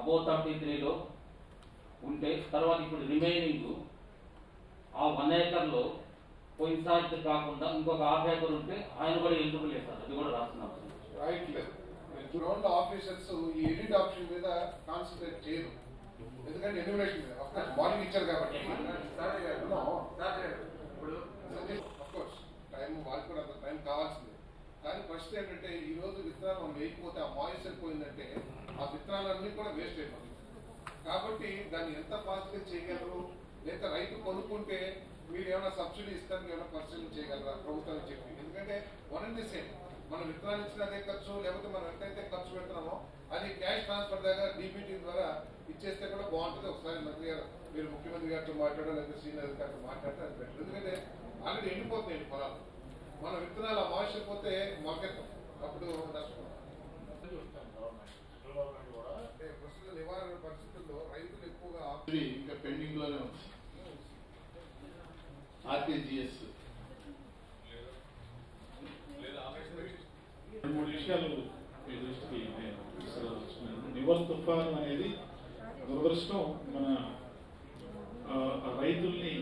Above thirty త్రీలో ఉంటే తర్వాత ఇప్పుడు రిమైనింగ్ ఆ వన్ ఏకర్లో పోయినసారి కాకుండా ఇంకొక హాఫ్ ఏకర్ ఉంటే ఆయన కూడా ఎలిజిబుల్ చేస్తారు అది కూడా రాస్తున్నాం. రాయట్లేదు గ్రౌండ్ ఆఫీసర్స్ ఈ ఎడిట్ ఆప్షన్ మీద కాన్సన్ట్రేట్ చేయరు. ఎందుకంటే ఎన్యుమరేషన్ మీద. మార్నింగ్ ఇచ్చారు కాబట్టి. కోర్స్ టైం వాళ్ళకి కూడా అంత టైం కావాల్సిందే. కానీ ఫస్ట్ ఏంటంటే ఈ రోజు విత్తనాలు మనం వేయకపోతే ఆ మాయిశ్చర్ పోయిందంటే ఆ విత్తనాలన్నీ కూడా వేస్ట్ అయిపోతుంది కాబట్టి దాన్ని ఎంత ఫాస్ట్ చేయగలరు? లేక రైతు కొనుక్కుంటే మీరు ఏమైనా సబ్సిడీ ఇస్తారని ఏమైనా పరిశీలన చేయగలరా? ప్రభుత్వానికి చెప్పి. ఎందుకంటే వన్ అండ్ ది సేమ్ మనం విత్తనాలు ఇచ్చిన అదే ఖర్చు లేకపోతే మనం ఎంతైతే ఖర్చు పెడుతున్నామో అది క్యాష్ ట్రాన్స్ఫర్ దగ్గర డిబిటీ ద్వారా ఇచ్చేస్తే కూడా బాగుంటుంది. ఒకసారి మంత్రి గారు మీరు ముఖ్యమంత్రి గారితో మాట్లాడడం లేదా సీనియర్ గారితో మాట్లాడితే అది బెటర్. ఎందుకంటే ఆల్రెడీ ఎండిపోతున్నాయి పొలాలు. మన విత్తనాలు ఆ మాయిశ్చర్ అప్పుడు నష్టపోతాం అంటే ప్రస్తుత నివారణ పరిస్థితుల్లో రైతులు ఎక్కువగా ఇంకా పెండింగ్లోనే ఉంది. ఆర్టీజీఎస్. రెండు మూడు విషయాలు మీ దృష్టికి నేను నివర్ తుఫాను అనేది దురదృష్టం. మన రైతుల్ని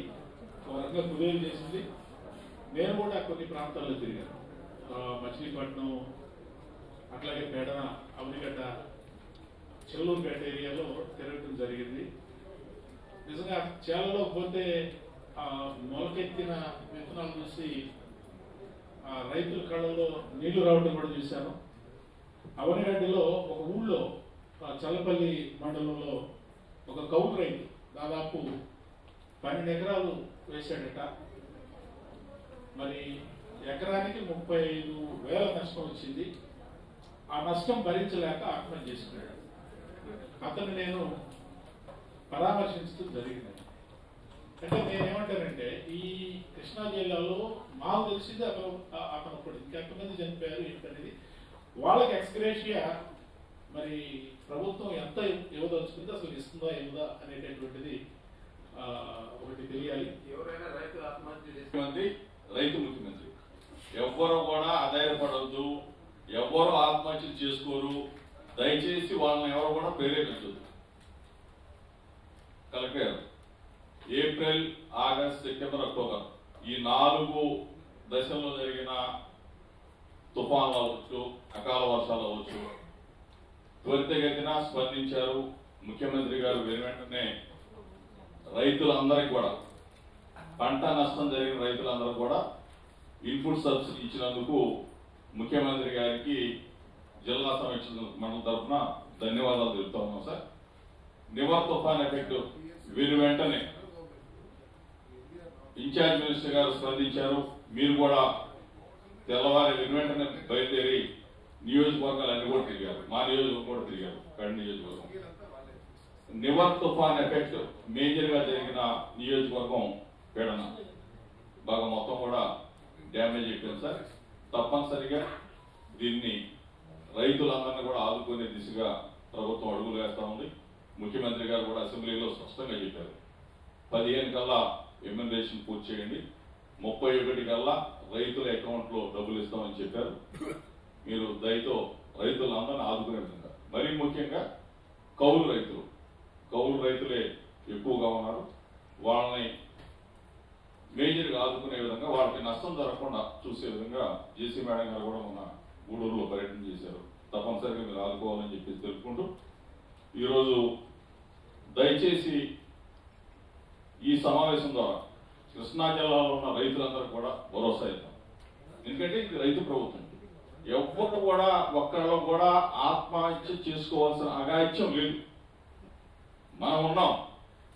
ఒక రకంగా కుదేలు చేసింది. నేను కూడా కొన్ని ప్రాంతాల్లో తిరిగాను. మచిలీపట్నం అట్లాగే పేడన అవనిగడ్డ చెల్లూరుపేట ఏరియాలో తిరగటం జరిగింది. నిజంగా చేలలో పోతే ఆ మొలకెత్తిన విత్తనాలు చూసి రైతుల కళ్ళలో నీళ్ళు రావడం కూడా చూశాను. అవనిగడ్డలో ఒక ఊళ్ళో చల్లపల్లి మండలంలో ఒక కౌలు రైతు దాదాపు పన్నెండు ఎకరాలు వేశాడట. మరి ఎకరానికి ముప్పై ఐదు వేల నష్టం వచ్చింది. ఆ నష్టం భరించలేక ఆత్మహత్య చేసుకున్నాడు. అతను నేను పరామర్శించడం జరిగింది. అంటే నేనేమంటానంటే ఈ కృష్ణా జిల్లాలో మాకు తెలిసింది అతను అతను ఒకడు. ఇంకెంతమంది చనిపోయారు ఏంటనేది. వాళ్ళకి ఎక్స్గ్రేషియా మరి ప్రభుత్వం ఎంత ఇవ్వదలుచుకుంది అసలు ఇస్తుందా ఇవ్వదా అనేటటువంటిది ఒకటి తెలియాలి. ఎవరైనా రైతు ఆత్మహత్య చేసి ముఖ్యమంత్రి రైతు ముఖ్యమంత్రి. ఎవ్వరు కూడా ఆదాయపడవద్దు ఎవ్వరు ఆత్మహత్యలు చేసుకోరు. దయచేసి వాళ్ళని ఎవరు కూడా ప్రేరేపించదు collector April August September October ఈ నాలుగు దశల్లో జరిగిన తుఫాన్లు అవ్వచ్చు అకాల వర్షాలు అవ్వచ్చు. త్వరితగతిన స్పందించారు ముఖ్యమంత్రి గారు. వెను వెంటనే రైతులందరికీ కూడా పంట నష్టం జరిగిన రైతులందరూ కూడా ఇన్పుట్ సబ్సిడీ ఇచ్చినందుకు ముఖ్యమంత్రి గారికి జిల్లా సమీక్ష మండలం తరఫున ధన్యవాదాలు తెలుపుతా ఉన్నాం సార్. నివర్ తుఫాన్ ఎఫెక్ట్ వీరు వెంటనే ఇన్ఛార్జ్ మినిస్టర్ గారు స్పందించారు. మీరు కూడా తెల్లవారి వీరు వెంటనే బయలుదేరి నియోజకవర్గాలు అన్ని కూడా తిరిగారు. మా నియోజకవర్గం కూడా తిరిగారు. కడి నియోజకవర్గం. నివర్ తుఫాన్ ఎఫెక్ట్ మేజర్గా జరిగిన నియోజకవర్గం పీడన. బాగా మొత్తం కూడా డ్యామేజ్ అయిపోయింది సార్. తప్పనిసరిగా దీన్ని రైతులందరినీ కూడా ఆదుకునే దిశగా ప్రభుత్వం అడుగులు వేస్తూ ఉంది. ముఖ్యమంత్రి గారు కూడా అసెంబ్లీలో స్పష్టంగా చెప్పారు. పదిహేను కల్లా ఎమ్మెల్యేషన్ పూర్తి చేయండి. ముప్పై ఒకటి కల్లా రైతుల అకౌంట్లో డబ్బులు ఇస్తామని చెప్పారు. మీరు దయతో రైతులందరినీ ఆదుకునే విధంగా. మరీ ముఖ్యంగా కౌలు రైతులు. కౌలు రైతులే ఎక్కువగా ఉన్నారు. వాళ్ళని మేజర్గా ఆదుకునే విధంగా వాళ్ళకి నష్టం జరగకుండా చూసే విధంగా జేసీ మేడం గారు కూడా మొన్న గూడూరులో పర్యటన చేశారు. తప్పనిసరిగా మీరు ఆదుకోవాలని చెప్పి తెలుపుకుంటూ ఈరోజు దయచేసి ఈ సమావేశం ద్వారా కృష్ణా జిల్లాలో ఉన్న రైతులందరూ కూడా భరోసా ఇద్దాం. ఎందుకంటే ఇది రైతు ప్రభుత్వం. ఎవరు కూడా ఒక్కరిలో కూడా ఆత్మహత్య చేసుకోవాల్సిన అగాయిత్యం లేదు. మనం ఉన్నాం.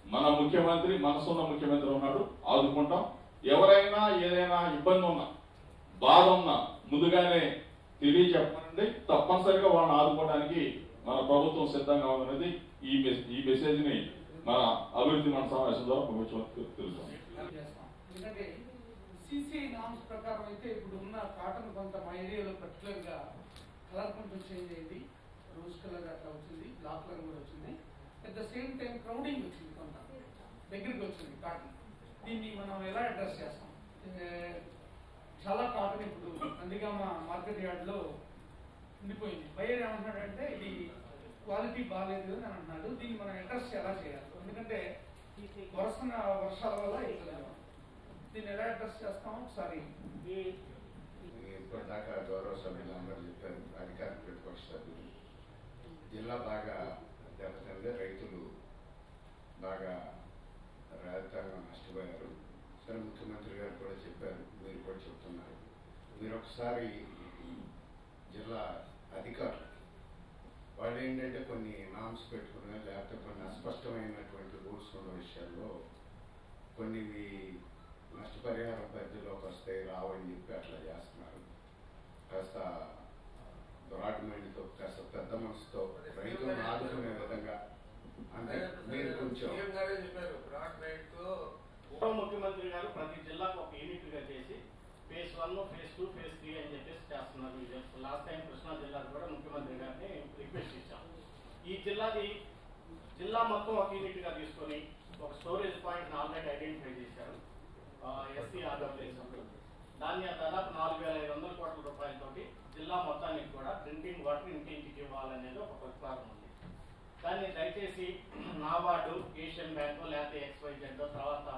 మన ముఖ్యమంత్రి మనసున్న ముఖ్యమంత్రి ఉన్నాడు ఆదుకుంటాం. ఎవరైనా ఏదైనా ఇబ్బంది ఉన్నా బాధ ఉన్నా ముందుగానే తెలియచెప్పండి తప్పనిసరిగా వాళ్ళని ఆదుకోవడానికి మన ప్రభుత్వం సిద్ధంగా ఉందనేది ఈ ఈ మెసేజ్ని మన అభివృద్ధి మన సమావేశం ద్వారా ముఖ్యమంత్రి తెలుసు సిసిఐ నామ్స్ ప్రకారం అయితే ఇప్పుడు ఉన్న కాటన్ కొంత మా ఏరియాలో పర్టికులర్ కలర్ కొంచెం చేంజ్ అయింది. రోజ్ కలర్ అట్లా వచ్చింది బ్లాక్ కలర్ కూడా వచ్చింది. At the same time crowding వచ్చింది కొంత దగ్గరికి వచ్చింది కాటన్ దీన్ని మనం ఎలా అడ్రస్ చేస్తాం? చాలా కాటన్ ఇప్పుడు నందిగామ మార్కెట్ యార్డ్లో ఉండిపోయింది. బయర్ ఏమంటున్నాడంటే ఇది క్వాలిటీ బాగాలేదు అని అంటున్నాడు. దీన్ని మనం అడ్రస్ ఎలా చేయాలి? ఎందుకంటే వరుసన వర్షాల వల్ల దీన్ని ఎలా అడ్రస్ చేస్తాం? ఒకసారి ఇప్పటిదాకా గౌరవ అందరూ చెప్పారు అధికార ప్రతిపక్ష సభ్యులు. జిల్లా బాగా దెబ్బతింది రైతులు బాగా రైతాంగం నష్టపోయారు. సరే ముఖ్యమంత్రి గారు కూడా చెప్పారు మీరు కూడా చెప్తున్నారు. మీరు ఒకసారి జిల్లా అధికారులు వాళ్ళు ఏంటంటే కొన్ని నామ్స్ పెట్టుకున్నా లేకపోతే కొన్ని అస్పష్టమైనటువంటి రూల్స్ ఉన్న విషయాల్లో కొన్ని ఇవి నష్టపరిహారం పరిధిలోకి వస్తాయి రావని చెప్పి అట్లా చేస్తున్నారు. కాస్త దురాటమైనతో కాస్త పెద్ద మనసుతో రైతులను ఆదుకునే విధంగా. అంటే మీరు కొంచెం చెప్పారు ఉప ముఖ్యమంత్రి గారు ప్రతి జిల్లాకు ఒక యూనిట్గా చేసి phase one phase two phase three అని చెప్పేసి చేస్తున్నారు లాస్ట్ టైం కృష్ణా జిల్లాకు కూడా ముఖ్యమంత్రి గారిని రిక్వెస్ట్ ఇచ్చాం. ఈ జిల్లాది జిల్లా మొత్తం ఒక యూనిట్గా తీసుకొని ఒక స్టోరేజ్ పాయింట్ ఆల్రెడీ ఐడెంటిఫై చేశారు. ఎస్సీ ఆర్డబ్ల్యూఎస్ దాన్ని దాదాపు నాలుగు వేల ఐదు వందల కోట్ల రూపాయలతోటి జిల్లా మొత్తానికి కూడా డ్రింకింగ్ వాటర్ ఇంటింటికి ఇవ్వాలనేది ఒక ప్రతిపాదన ఉంది. దాన్ని దయచేసి నాబార్డు ఏషియన్ బ్యాంకు లేకపోతే ఎక్స్వైజెడ్ తర్వాత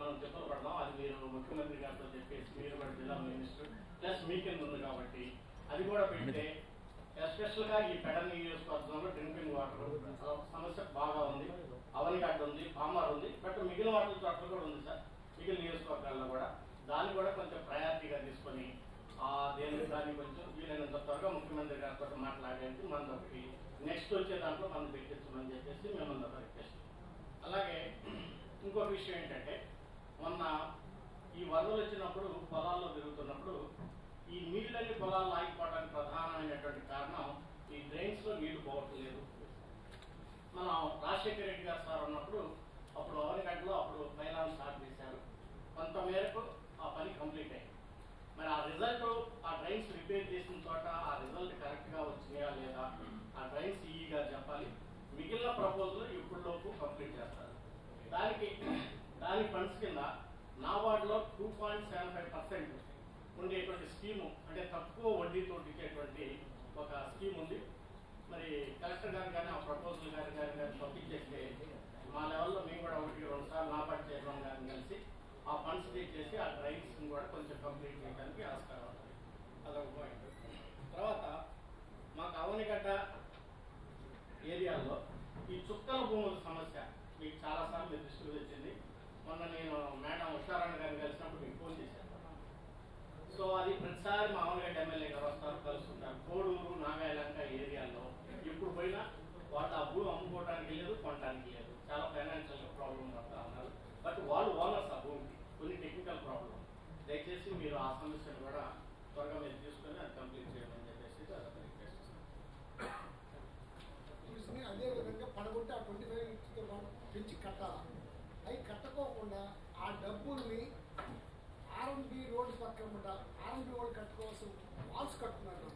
మనం తిప్పలు పడదాం. అది మీరు ముఖ్యమంత్రి గారితో చెప్పేసి మీరు కూడా జిల్లా మినిస్టర్ ప్లస్ మీ ఉంది కాబట్టి అది కూడా పెడితే ఎస్పెషల్గా ఈ పెడల్ నియోజకవర్గంలో డ్రింకింగ్ వాటర్ సమస్య బాగా ఉంది. అవనిగడ్డ ఉంది పామార్ ఉంది బట్ మిగిలిన వాటర్ చోట్ల కూడా ఉంది సార్. మిగిలిన నియోజకవర్గాల్లో కూడా. దాన్ని కూడా కొంచెం ప్రయారిటీగా తీసుకొని దేని దాన్ని కొంచెం వీలైనంత త్వరగా ముఖ్యమంత్రి గారితో మాట్లాడేందుకు మన ఒకటి నెక్స్ట్ వచ్చే దాంట్లో మనం పెట్టించమని చెప్పేసి మేము ఒక రిక్వెస్ట్ అలాగే ఇంకొక విషయం ఏంటంటే మొన్న ఈ వరదలు వచ్చినప్పుడు పొలాల్లో తిరుగుతున్నప్పుడు ఈ నీళ్ళన్ని పొలాల్లో ఆగిపోవడానికి ప్రధానమైనటువంటి కారణం ఈ డ్రైన్స్లో నీళ్ళు పోవట్లేదు. మనం రాజశేఖర రెడ్డి గారు సార్ ఉన్నప్పుడు అప్పుడు అవనిగడ్డలో అప్పుడు ఫైనాన్స్ స్టార్ట్ చేశారు. కొంత మేరకు ఆ పని కంప్లీట్ అయింది. మరి ఆ రిజల్ట్ ఆ డ్రైన్స్ రిపేర్ చేసిన చోట ఆ రిజల్ట్ కరెక్ట్గా వచ్చినాయా లేదా? ఆ డ్రైన్స్ ఈగా చెప్పాలి. మిగిలిన ప్రపోజల్ ఇప్పటిలోపు కంప్లీట్ చేస్తారు. దానికి దాని ఫండ్స్ కింద నాబార్డులో two point seven five percent ఉండేటువంటి స్కీము అంటే తక్కువ వడ్డీతో ఇచ్చేటువంటి ఒక స్కీమ్ ఉంది. మరి కలెక్టర్ గారు కానీ ఆ ప్రపోజల్ గారి గారి గారిని పంపించేస్తే మా లెవెల్లో మేము కూడా ఒకటి రెండు సార్లు నాబార్డు చైర్మన్ గారిని కలిసి ఆ ఫండ్స్ తెచ్చేసి ఆ డ్రైన్స్ కూడా కొంచెం కంప్లీట్ చేయడానికి ఆస్కారం ఉంది. అదొక పాయింట్ తర్వాత మాకు అవనిగడ్డ ఏరియాలో ఈ చుక్కల భూముల సమస్య మీకు చాలా సార్లు మీ దృష్టికి వచ్చింది మొన్న నేను మేడం ఉషారాణి గారిని కలిసినప్పుడు మీకు ఫోన్ చేశాను. సో అది ప్రతిసారి మామూలుగా ఎమ్మెల్యే గారు వస్తారు కలుసుకుంటారు కోడూరు నాగాయలంక ఏరియాలో ఇప్పుడు పోయినా వాళ్ళు ఆ భూమి అమ్ముకోవడానికి లేదు కొనడానికి లేదు చాలా ఫైనాన్షియల్ ప్రాబ్లం పడతా ఉన్నారు. బట్ వాళ్ళు ఓనర్స్ ఆ భూమికి. కొన్ని టెక్నికల్ ప్రాబ్లం దయచేసి మీరు ఆ సమస్యను కూడా త్వరగా మీరు తీసుకొని అది కంప్లీట్ చేయమని చెప్పేసి అదొక రిక్వెస్ట్ తీసుకుని అదే విధంగా పడగొట్టి ఆ ట్వంటీ ఫైవ్ పెంచి కట్టాలి? అవి కట్టుకోకుండా ఆ డబ్బుల్ని ఆర్ఎంబి రోడ్డు పక్కన ఆర్ఎంబి రోడ్డు కట్టుకోవాల్సిన వాల్స్ కట్టుకున్నారు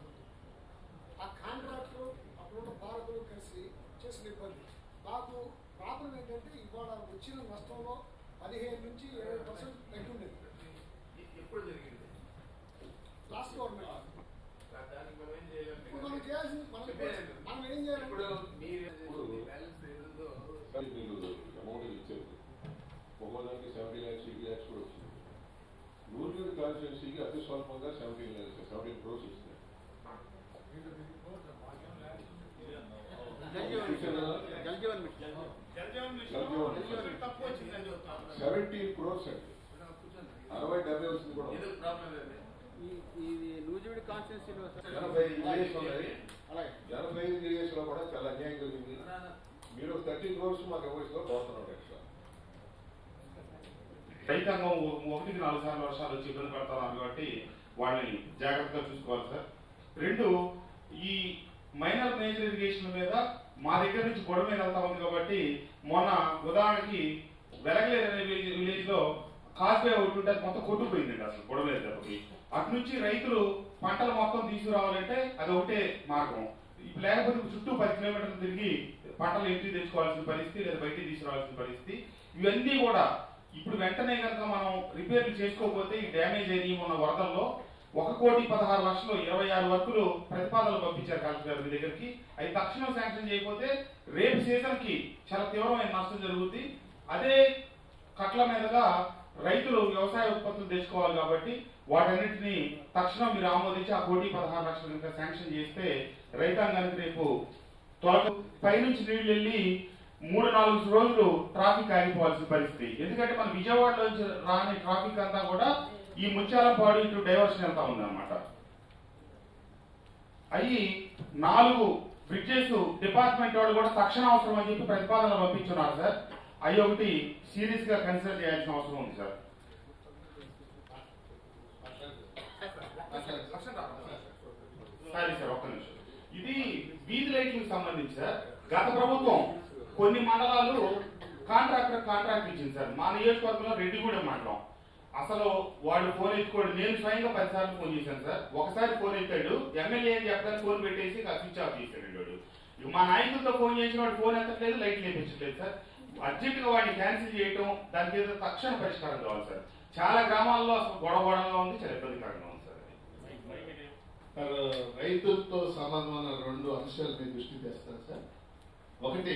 ఆ కాంట్రాక్టర్ అప్పుడున్న పాలకులు కలిసి చేసిన ఇబ్బంది. మాకు ప్రాబ్లం ఏంటంటే ఇవాళ వచ్చిన నష్టంలో పదిహేను నుంచి ఇరవై పర్సెంట్ తగ్గి ఉండేది ఎప్పుడు జరిగింది లాస్ట్ గవర్నమెంట్ దానికి మనం ఏం చేయలేము ఇప్పుడు మనం చేయాల్సింది మనం చెప్పేది. మనం ఏం చేయాలి ఇప్పుడు మీరు బ్యాలెన్స్ ఏదో కానీ మీరు అమౌంట్ ఇచ్చారు ఒక్కోదానికి సెవెంటీ ల్యాక్స్ ఎయిటీ ల్యాక్స్ కూడా వచ్చింది నూరుగేడు కాన్స్టిట్యున్సీకి అతి స్వల్పంగా సెవెంటీన్ ల్యాక్స్ సెవెంటీన్ క్రోర్స్ ఇస్తుంది సెవెంటీన్ క్రోర్స్ అండి అరవై డెబ్బై వచ్చింది కూడా. ఎనభై విలేజ్ ఉన్నాయి. ఎనభై విలేజ్లో కూడా చాలా అన్యాయం జరిగింది. మీరు థర్టీ క్రోర్స్ మాకు ఎవరిలో కోరుతున్నారు ఎక్స్ట్రా రైతాంగం ఒక- ఒకటికి నాలుగు సార్లు వర్షాలు వచ్చి ఇబ్బంది పడుతున్నారు కాబట్టి వాళ్ళని జాగ్రత్తగా చూసుకోవాలి సార్. రెండు ఈ మైనర్ నేచర్ ఇరిగేషన్ మీద మా దగ్గర నుంచి గొడవ మీద వెళ్తా ఉంది కాబట్టి మొన్న ఉదాహరణకి వెలగలేదు అనే విలేజ్లో కాస్వే ఒకటి ఉంటే మొత్తం కొట్టుకుపోయిందండి అసలు గొడవలేదు దెబ్బకి అటు నుంచి రైతులు పంటలు మొత్తం తీసుకురావాలంటే అది ఒకటే మార్గం. ఇప్పుడు లేకపోతే చుట్టూ పది కిలోమీటర్లు తిరిగి పంటలు ఇంటికి తెచ్చుకోవాల్సిన పరిస్థితి లేదా బయటికి తీసుకురావాల్సిన పరిస్థితి. ఇవన్నీ కూడా ఇప్పుడు వెంటనే కనుక మనం రిపేర్లు చేసుకోకపోతే ఈ డ్యామేజ్ అయిన ఉన్న వరదల్లో ఒక కోటి పదహారు లక్షలు ఇరవై ఆరు వర్కులు ప్రతిపాదనలు పంపించారు కలెక్టర్ గారి దగ్గరికి. అవి తక్షణం శాంక్షన్ చేయకపోతే రేపు సీజన్కి చాలా తీవ్రమైన నష్టం జరుగుతుంది అదే కట్ల మీదుగా రైతులు వ్యవసాయ ఉత్పత్తులు తెచ్చుకోవాలి కాబట్టి వాటన్నిటిని తక్షణం మీరు ఆమోదించి ఆ కోటి పదహారు లక్షలు కనుక శాంక్షన్ చేస్తే రైతాంగానికి రేపు త్వరగా పైనుంచి నీళ్ళు వెళ్ళి మూడు నాలుగు రోజులు ట్రాఫిక్ ఆగిపోవాల్సిన పరిస్థితి. ఎందుకంటే మన విజయవాడలో నుంచి రాని ట్రాఫిక్ అంతా కూడా ఈ ముత్యాలపాడు ఇటు డైవర్షన్ వెళ్తా ఉంది అనమాట అయ్యి నాలుగు బ్రిడ్జెస్ డిపార్ట్మెంట్ వాళ్ళు కూడా తక్షణ అవసరం అని చెప్పి ప్రతిపాదనలు పంపించున్నారు సార్. అవి ఒకటి సీరియస్గా కన్సిడర్ చేయాల్సిన అవసరం ఉంది సార్. సారీ సార్ ఒక్క నిమిషం. ఇది వీధి లైటింగ్ సంబంధించి సార్. గత ప్రభుత్వం కొన్ని మండలాలు కాంట్రాక్టర్ కాంట్రాక్ట్ ఇచ్చింది సార్. మా నియోజకవర్గంలో రెడ్డిగూడెం మండలం. అసలు వాడు ఫోన్ ఎత్తుకోడు. నేను స్వయంగా పదిసార్లు ఫోన్ చేశాను సార్. ఒకసారి ఫోన్ ఎత్తాడు. ఎమ్మెల్యే అని చెప్పడానికి ఫోన్ పెట్టేసి స్విచ్ ఆఫ్ చేశాడు వాడు మా నాయకులతో ఫోన్ చేసిన వాడు ఫోన్ ఎత్తట్లేదు లైట్ లేపించట్లేదు సార్. అర్జెంట్గా వాడిని క్యాన్సిల్ చేయటం దానికి ఏదో తక్షణ పరిష్కారం కావాలి సార్. చాలా గ్రామాల్లో అసలు గొడవ గొడవగా ఉంది చాలా ఇబ్బందికరంగా ఉంది సార్. రైతులతో సంబంధమైన రెండు అంశాలు మీ దృష్టికి తెస్తాను సార్? ఒకటి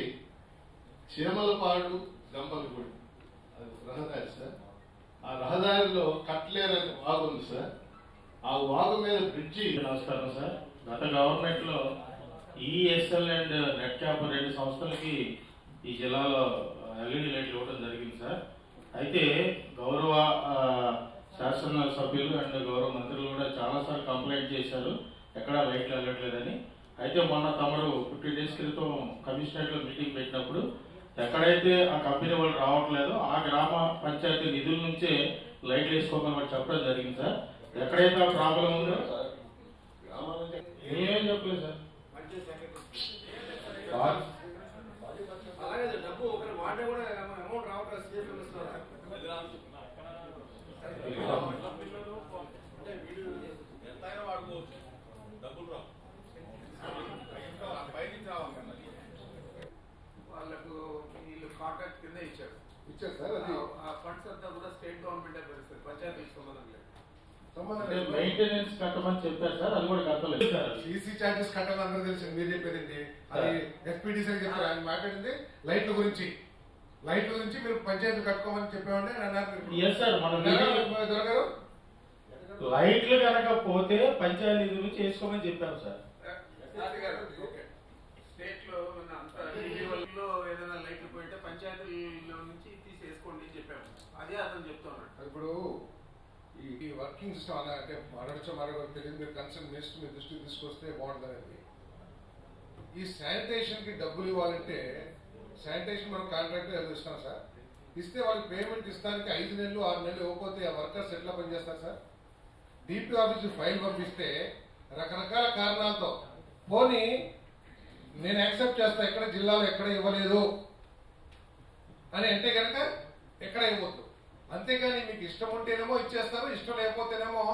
చీమలపాడు గంపలగూడి అది రహదారి సార్. ఆ రహదారిలో కట్లేరు అనే వాగు ఉంది సార్. ఆ వాగు మీద బ్రిడ్జి నమస్కారం సార్. గత గవర్నమెంట్లో ఈఎస్ఎల్ అండ్ నెట్ క్యాప్ రెండు సంస్థలకి ఈ జిల్లాలో ఎల్ఈడి లైట్లు ఇవ్వడం జరిగింది సార్. అయితే గౌరవ శాసన సభ్యులు అండ్ గౌరవ మంత్రులు కూడా చాలాసార్లు కంప్లైంట్ చేశారు. ఎక్కడ లైట్లు వెళ్ళట్లేదని. అయితే మొన్న తమరు ఫిఫ్టీ డేస్ క్రితం కమిషనరేట్లో మీటింగ్ పెట్టినప్పుడు ఎక్కడైతే ఆ కంపెనీ వాళ్ళు రావట్లేదో ఆ గ్రామ పంచాయతీ నిధుల నుంచే లైట్లు వేసుకోమని వాళ్ళు చెప్పడం జరిగింది సార్. ఎక్కడైతే ఆ ప్రాబ్లం ఉందో నేనేం చెప్పలేదు సార్ అలాగే డబ్బు ఒకరి మాట కూడా అమౌంట్ రావట్లేదు సేఫ్ అంటే వీడు ఎంతైనా వాడుకోవచ్చు డబ్బులు రావు పైనుంచి రావాలి కదా వాళ్ళకు వీళ్ళు కాంట్రాక్ట్ కింద ఇచ్చారు ఇచ్చారు సార్ అది ఆ ఫండ్స్ అంతా కూడా స్టేట్ గవర్నమెంట్ భరిస్తుంది పంచాయతీ సంబంధం లేదు సంబంధం అంటే. మెయింటెనెన్స్ కట్టమని చెప్పారు సార్ అది కూడా కట్టలేదు. సార్ ఈసీ చార్జెస్ కట్టాలని అందరూ తెలుసు. మీరు అది ఎస్పీడీసీ అని చెప్పారు. ఆయన మాట్లాడింది లైట్ల గురించి. లైట్ల గురించి మీరు పంచాయతీ కట్టుకోమని చెప్పామంటే అని అన్నారు. ఎస్ సార్ మన లైట్లు కనుక పోతే పంచాయతీ నిధులు చేసుకోమని చెప్పారు సార్. స్టేట్లో అంత లో ఏదైనా లైట్లు పోయింటే పంచాయతీలో నుంచి తీసేసుకోండి అని చెప్పాము. అదే అతను చెప్తున్నాడు. ఇప్పుడు ఈ వర్కింగ్ సిస్టమ్ అలా అంటే మాట్లాడచ్చో మాట్లాడో తెలియదు మీరు కన్సర్న్ మినిస్టర్ మీ దృష్టికి తీసుకొస్తే బాగుంటుందండి. ఈ శానిటేషన్కి డబ్బులు ఇవ్వాలంటే శానిటేషన్ మనం కాంట్రాక్ట్ ఏదో ఇస్తాం సార్. ఇస్తే వాళ్ళకి పేమెంట్ ఇస్తానికి ఐదు నెలలు ఆరు నెలలు ఇవ్వకపోతే ఆ వర్కర్స్ ఎట్లా పనిచేస్తారు సార్? డిపి ఆఫీస్ ఫైల్ పంపిస్తే రకరకాల కారణాలతో. పోనీ నేను యాక్సెప్ట్ చేస్తా ఎక్కడ జిల్లాలో ఎక్కడ ఇవ్వలేదు అని అంటే కనుక ఎక్కడ ఇవ్వద్దు. అంతేగాని మీకు ఇష్టం ఉంటేనేమో ఇచ్చేస్తారు ఇష్టం లేకపోతేనేమో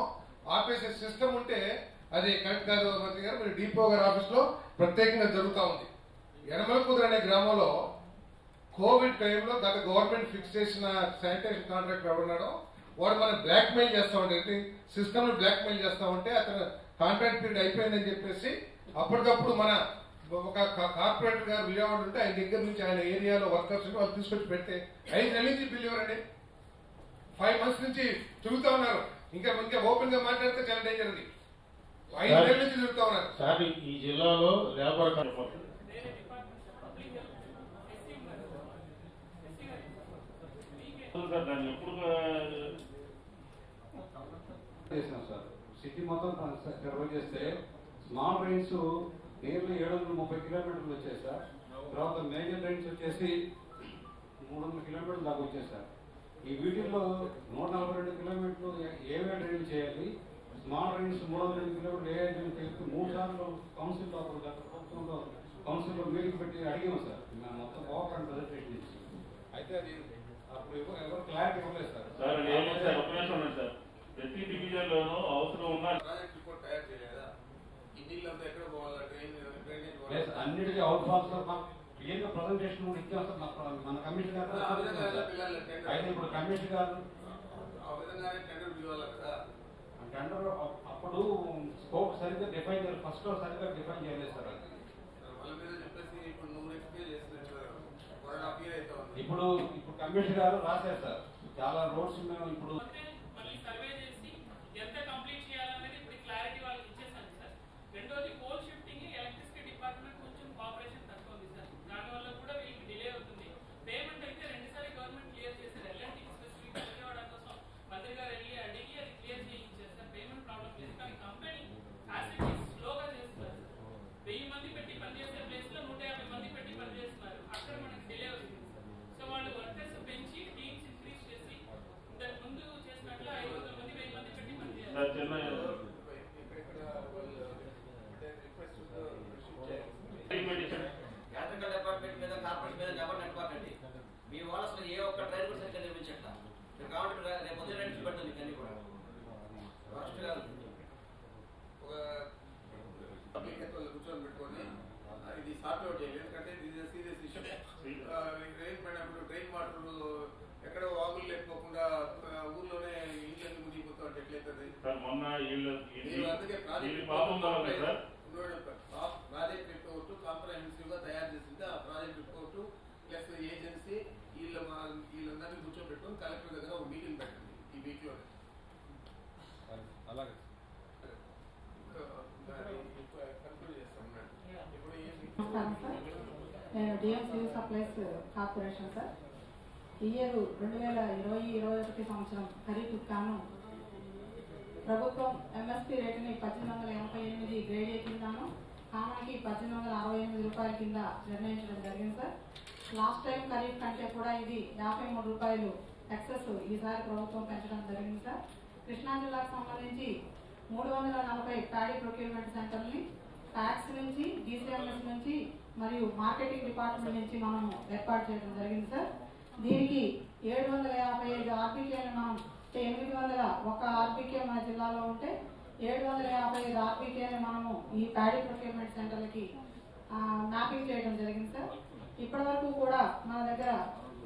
ఆపేసే సిస్టమ్ ఉంటే అది కరెక్ట్ కాదు మంత్రి గారు మీరు డిపో గారి ఆఫీస్లో ప్రత్యేకంగా జరుగుతూ ఉంది. యనమలకుదురు అనే గ్రామంలో కోవిడ్ టైంలో గత గవర్నమెంట్ ఫిక్స్ చేసిన శానిటేషన్ కాంట్రాక్ట్ ఎవరున్నాడో వాడు మనం బ్లాక్ మెయిల్ చేస్తా ఉంటే సిస్టమ్ బ్లాక్ మెయిల్ చేస్తా ఉంటే అతను కాంట్రాక్ట్ పీరియడ్ అయిపోయిందని చెప్పేసి అప్పటికప్పుడు మన ఒక కార్పొరేటర్ గారు విజయవాడ ఉంటే ఆయన దగ్గర నుంచి ఆయన ఏరియాలో వర్కర్స్ వాళ్ళు తీసుకొచ్చి పెడితే ఐదు నెలల నుంచి బిల్ ఎవరండి? ఫైవ్ మంత్స్ నుంచి తిరుగుతా ఉన్నారు. ఇంకా ఇంకా ఓపెన్గా మాట్లాడితే చాలా డేంజర్ అది. ఐదు నెలల నుంచి తిరుగుతా ఉన్నారు. సార్ ఈ జిల్లాలో లేబర్ సార్ సిటీ మొత్తం కవర్ చేస్తే స్మాల్ రైన్స్ నియర్లీ ఏడు వందల ముప్పై కిలోమీటర్లు వచ్చాయి సార్ తర్వాత మేజర్ రైన్స్ వచ్చేసి మూడు వందల కిలోమీటర్లు దాకా వచ్చాయి సార్ ఈ వీటిల్లో నూట నలభై రెండు కిలోమీటర్లు ఏవే డ్రైన్ చేయాలి? స్మాల్ రైన్స్ మూడు వందల రెండు కిలోమీటర్లు ఏ డ్రైన్ చేయాలి? మూడు సార్లు కౌన్సిల్లో అప్పుడు గత ప్రభుత్వంలో కౌన్సిల్లో మీటింగ్ పెట్టి అడిగాం సార్. మేము మొత్తం ఓవర్ అండ్ ప్రజెంటేషన్ ఇచ్చి. అయితే అది అప్పుడు ఎవరు క్లారిటీ ఇవ్వలేదు సార్. ప్రతి డివిజన్ లోనూ అవసరం ఉన్న ప్రాజెక్ట్ రిపోర్ట్ తయారు చేయలేదా? ఈ నీళ్ళంతా ఎక్కడ పోవాలా? డ్రైన్ డ్రైనేజ్ అన్నిటికీ అవుట్ ఫాల్స్ క్లియర్గా ప్రజెంటేషన్ కూడా ఇచ్చాం మన కమిషన్ గారు అయితే ఇప్పుడు కమిషన్ గారు టెండర్ అప్పుడు స్కోప్ సరిగ్గా డిఫైన్ చేయాలి ఫస్ట్లో సరిగ్గా డిఫైన్ చేయలేదు సార్ ఇప్పుడు ఇప్పుడు ఇప్పుడు కమిషనర్ గారు రాశారు సార్ చాలా రోడ్స్ మేము ఇప్పుడు మళ్ళీ సర్వే చేసి ఎంత కంప్లీట్ చేయాలనేది ఇప్పుడు క్లారిటీ వాళ్ళకి ఇచ్చేసాను సార్ రెండోది పోల్ షిఫ్టింగ్ ఎలక్ట్రిసిటీ డిపార్ట్మెంట్ కొంచెం కోఆపరేషన్ తక్కువ ఉంది సార్ దానివల్ల కూడా వీళ్ళకి డిలే అవుతుంది పేమెంట్ అయితే రెండుసారి గవర్నమెంట్ క్లియర్ చేశారు ఎల్ఎన్టీకి స్పెసిఫిక్ విజయవాడ కోసం మంత్రి గారు వెళ్ళి అడిగి అది క్లియర్ చేయించారు సార్ పేమెంట్ ప్రాబ్లం లేదు కానీ కంపెనీ యాసిటీ స్లోగా చేస్తున్నారు సార్ వెయ్యి మంది పెట్టి పనిచేసే ప్లేస్లో నూట యాభై మంది పెట్టి పనిచేస్తున్నారు అక్కడ మనకి డిలే అవుతుంది సార్ సో వాళ్ళు వర్కర్స్ పెంచి టీమ్స్ ఇంక్రీజ్ చేసి ఇంతకు ముందు చేసినట్లు ఐదు వందల మంది వెయ్యి మంది పెట్టి సార్ చిన్న ఎలక్ట్రికల్ డిపార్ట్మెంట్ మీద కార్పొరేషన్ మీద ఎవరు నెట్టుకోకండి మీ వాళ్ళు అసలు ఏ ఒక్క డ్రైవర్ కూడా సరిగ్గా నిర్మించట్లా మీరు కాబట్టి రా- రేపు పొద్దున్న రేపు చూపెడతాం మీకు అన్ని కూడా ఫస్ట్ కాదు ఒక అప్లికేషన్ కూర్చొని పెట్టుకొని ఆ, ఇది సార్ట్ అవుట్ చేయాలి ఎందుకంటే ఇది సీరియస్ ఇష్యూ రైన్ పడినప్పుడు డ్రైన్ వాటర్ ఎక్కడ వాగులు లేకపోకుండా ఆ, ఊర్లోనే ఇళ్ళని మునిగిపోతా అంటే ఎట్లయితుంది సార్ మొన్న వీళ్ళు మీరు అందుకే వీళ్ళు పాపం కదా సార్ ప్రాజెక్ట్ రిపోర్ట్ కాంప్రహెన్సివ్గా తయారు చేసింది ఆ ప్రాజెక్ట్ రిపోర్ట్ ప్లస్ ఏజెన్సీ వీళ్ళ మా వీళ్ళందరినీ కూర్చోబెట్టుకొని కలెక్టర్ దగ్గర ఒక మీటింగ్ పెట్టండి ఈ వీక్లో అలాగే కన్క్లూడ్ చేస్తాం ఇప్పుడు నమస్కారం సార్ నేను DM civil supplies corporation sir year రెండు వేల ఇరవై ఇరవై ఒకటి సంవత్సరం ఖరీఫ్ కాను. ప్రభుత్వం ఎంఎస్పి రేటుని పద్దెనిమిది వందల ఎనభై ఎనిమిది గ్రేడ్ ఏ కిందను కామాకి పద్దెనిమిది వందల అరవై ఎనిమిది రూపాయల కింద నిర్ణయించడం జరిగింది సార్. లాస్ట్ టైం ఖరీఫ్ కంటే కూడా ఇది యాభై మూడు రూపాయలు ఎక్సెస్ ఈసారి ప్రభుత్వం పెంచడం జరిగింది సార్. కృష్ణా జిల్లాకు సంబంధించి మూడు వందల నలభై ప్యాడీ ప్రొక్యూర్మెంట్ సెంటర్ని ట్యాక్స్ నుంచి డీసీఎంఎస్ నుంచి మరియు మార్కెటింగ్ డిపార్ట్మెంట్ నుంచి మనం ఏర్పాటు చేయడం జరిగింది సార్. దీనికి ఏడు వందల యాభై ఐదు ఆర్బీకేలు మనం ఎనిమిది వందల ఒక ఆర్బీకే మన జిల్లాలో ఉంటే ఏడు వందల యాభై ఐదు ఆర్బీకేని మనము ఈ ప్యాడీ ప్రొక్యూర్మెంట్ సెంటర్లకి మ్యాపింగ్ చేయడం జరిగింది సార్. ఇప్పటి వరకు కూడా మన దగ్గర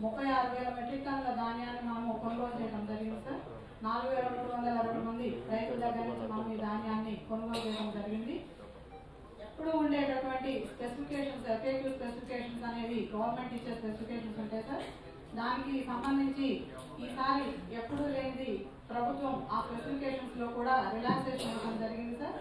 ముప్పై ఆరు వేల మెట్రిక్ టన్నుల ధాన్యాన్ని మనము కొనుగోలు చేయడం జరిగింది సార్. నాలుగు వేల మూడు వందల అరవై మంది రైతుల దగ్గర నుంచి మనం ఈ ధాన్యాన్ని కొనుగోలు చేయడం జరిగింది. ఎప్పుడు ఉండేటటువంటి స్పెసిఫికేషన్స్ ఎఫెక్టివ్ స్పెసిఫికేషన్స్ అనేది గవర్నమెంట్ ఇచ్చే స్పెసిఫికేషన్స్ ఉంటాయి సార్ దానికి సంబంధించి ఈసారి ఎప్పుడు లేనిది ప్రభుత్వం ఆ స్పెసిఫికేషన్స్లో కూడా రిలాక్సేషన్ ఇవ్వడం జరిగింది సార్.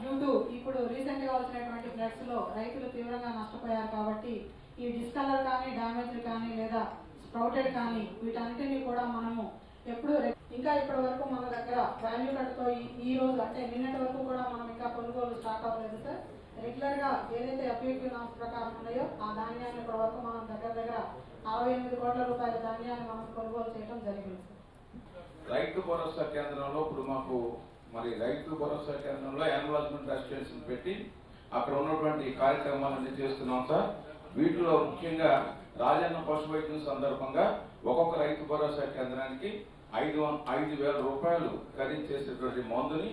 డ్యూ టు ఇప్పుడు రీసెంట్గా వచ్చినటువంటి ఫ్లడ్స్లో రైతులు తీవ్రంగా నష్టపోయారు కాబట్టి ఈ డిస్కలర్ కానీ డామేజ్ కానీ లేదా స్ప్రౌటెడ్ కానీ వీటన్నిటిని కూడా మనము ఎప్పుడు ఇంకా ఇప్పటి వరకు మన దగ్గర వాల్యూ కట్తో ఈ- ఈ రోజు అంటే నిన్నటి వరకు కూడా మనం ఇంకా కొనుగోలు స్టార్ట్ అవ్వలేదు సార్ రెగ్యులర్గా ఏదైతే అప్యూటివ్ నామ్స్ ప్రకారం ఉన్నాయో ఆ ధాన్యాన్ని ఇప్పటి వరకు మనం దగ్గర దగ్గర అరవై ఎనిమిది కోట్ల రూపాయల ధాన్యాన్ని మనం కొనుగోలు చేయడం జరిగింది రైతు భరోసా కేంద్రంలో ఇప్పుడు మాకు మరి రైతు భరోసా కేంద్రంలో ఎన్వాల్వ్మెంట్ అసోసియేషన్ పెట్టి అక్కడ ఉన్నటువంటి కార్యక్రమాలన్నీ చేస్తున్నాం సార్ వీటిలో ముఖ్యంగా రాజన్న పశు వైద్యం సందర్భంగా ఒక్కొక్క రైతు భరోసా కేంద్రానికి ఐదు వం- ఐదు వేల రూపాయలు ఖరీదు చేసేటువంటి మందుని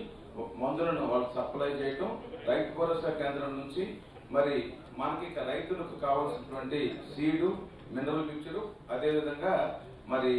మందులను వాళ్ళు సప్లై చేయటం రైతు భరోసా కేంద్రం నుంచి మరి మనకి రైతులకు కావాల్సినటువంటి సీడు మినరల్ మిక్చరు అదేవిధంగా మరి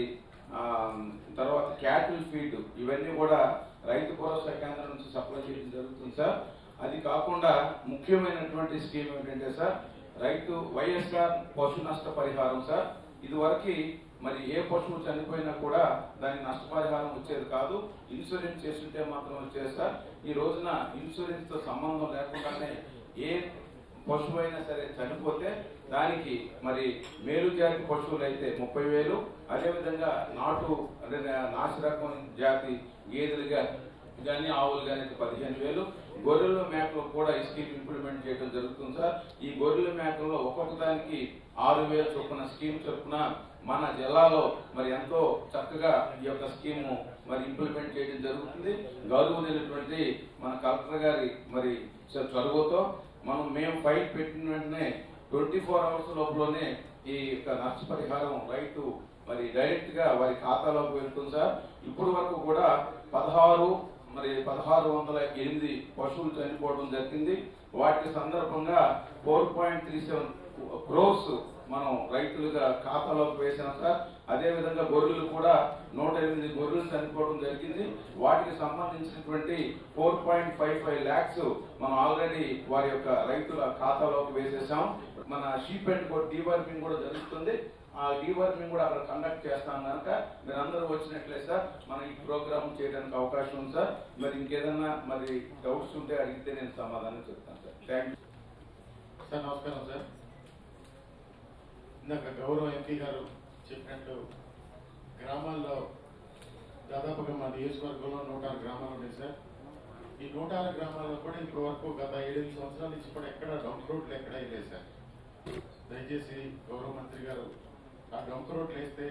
తర్వాత క్యాటిల్ ఫీడ్ ఇవన్నీ కూడా రైతు భరోసా కేంద్రం నుంచి సప్లై చేయడం జరుగుతుంది సార్. అది కాకుండా ముఖ్యమైనటువంటి స్కీమ్ ఏంటంటే సార్ రైతు వైఎస్ఆర్ పశు నష్ట పరిహారం సార్. ఇదివరకు మరి ఏ పశువు చనిపోయినా కూడా దానికి నష్టపరిహారం వచ్చేది కాదు. ఇన్సూరెన్స్ చేస్తుంటే మాత్రం వచ్చేది సార్. ఈ రోజున ఇన్సూరెన్స్తో సంబంధం లేకుండానే ఏ పశువు అయినా సరే చనిపోతే దానికి మరి మేలు జాతి పశువులు అయితే ముప్పై వేలు అదేవిధంగా నాటు అంటే నాసిరకం జాతి గేదెలుగా కానీ ఆవులు కానీ పదిహేను వేలు. గొర్రెల మేకలు కూడా ఈ స్కీమ్ ఇంప్లిమెంట్ చేయడం జరుగుతుంది సార్. ఈ గొర్రెల మేకల్లో ఒక్కొక్క దానికి ఆరు వేల చొప్పున స్కీమ్ చొప్పున మన జిల్లాలో మరి ఎంతో చక్కగా ఈ యొక్క స్కీమ్ మరి ఇంప్లిమెంట్ చేయడం జరుగుతుంది. గౌరవనీయులైనటువంటి మన కలెక్టర్ గారి మరి చ- చొరవతో మనం మేము ఫైల్ పెట్టిన వెంటనే ట్వంటీ ఫోర్ అవర్స్ లోపలనే ఈ యొక్క నష్టపరిహారం రైతు మరి డైరెక్ట్గా వారి ఖాతాలోకి వెళ్తుంది సార్. ఇప్పుడు వరకు కూడా పదహారు మరి పదహారు వందల ఎనిమిది పశువులు చనిపోవడం జరిగింది. వాటి సందర్భంగా four point three seven crores మనం రైతులుగా ఖాతాలోకి వేసాం సార్ అదే విధంగా గొర్రెలు కూడా నూట ఎనిమిది గొర్రెలు చనిపోవడం జరిగింది. వాటికి సంబంధించినటువంటి four point five five lakhs మనం ఆల్రెడీ వారి యొక్క రైతుల ఖాతాలోకి వేసేసాం. మన షీప్ అండ్ డీవర్మింగ్ కూడా జరుగుతుంది. ఆ డీవర్మింగ్ కూడా అక్కడ కండక్ట్ చేస్తాం కనుక మీరు అందరూ వచ్చినట్లే సార్ మనం ఈ ప్రోగ్రామ్ చేయడానికి అవకాశం ఉంది సార్. మరి ఇంకేదన్నా మరి డౌట్స్ ఉంటే అడిగితే నేను సమాధానం చెప్తాను సార్. థ్యాంక్ యూ సార్ నమస్కారం సార్. ఇందాక గౌరవ ఎంపీ గారు చెప్పినట్టు గ్రామాల్లో దాదాపుగా మా నియోజకవర్గంలో నూట ఆరు గ్రామాలు ఉన్నాయి సార్. ఈ నూట ఆరు గ్రామాల్లో కూడా ఇంతవరకు గత ఏడెనిమిది సంవత్సరాల నుంచి కూడా ఎక్కడ డంప్ రోడ్లు ఎక్కడ వేయలేదు సార్. దయచేసి గౌరవ మంత్రి గారు ఆ డంప్ రోడ్లు వేస్తే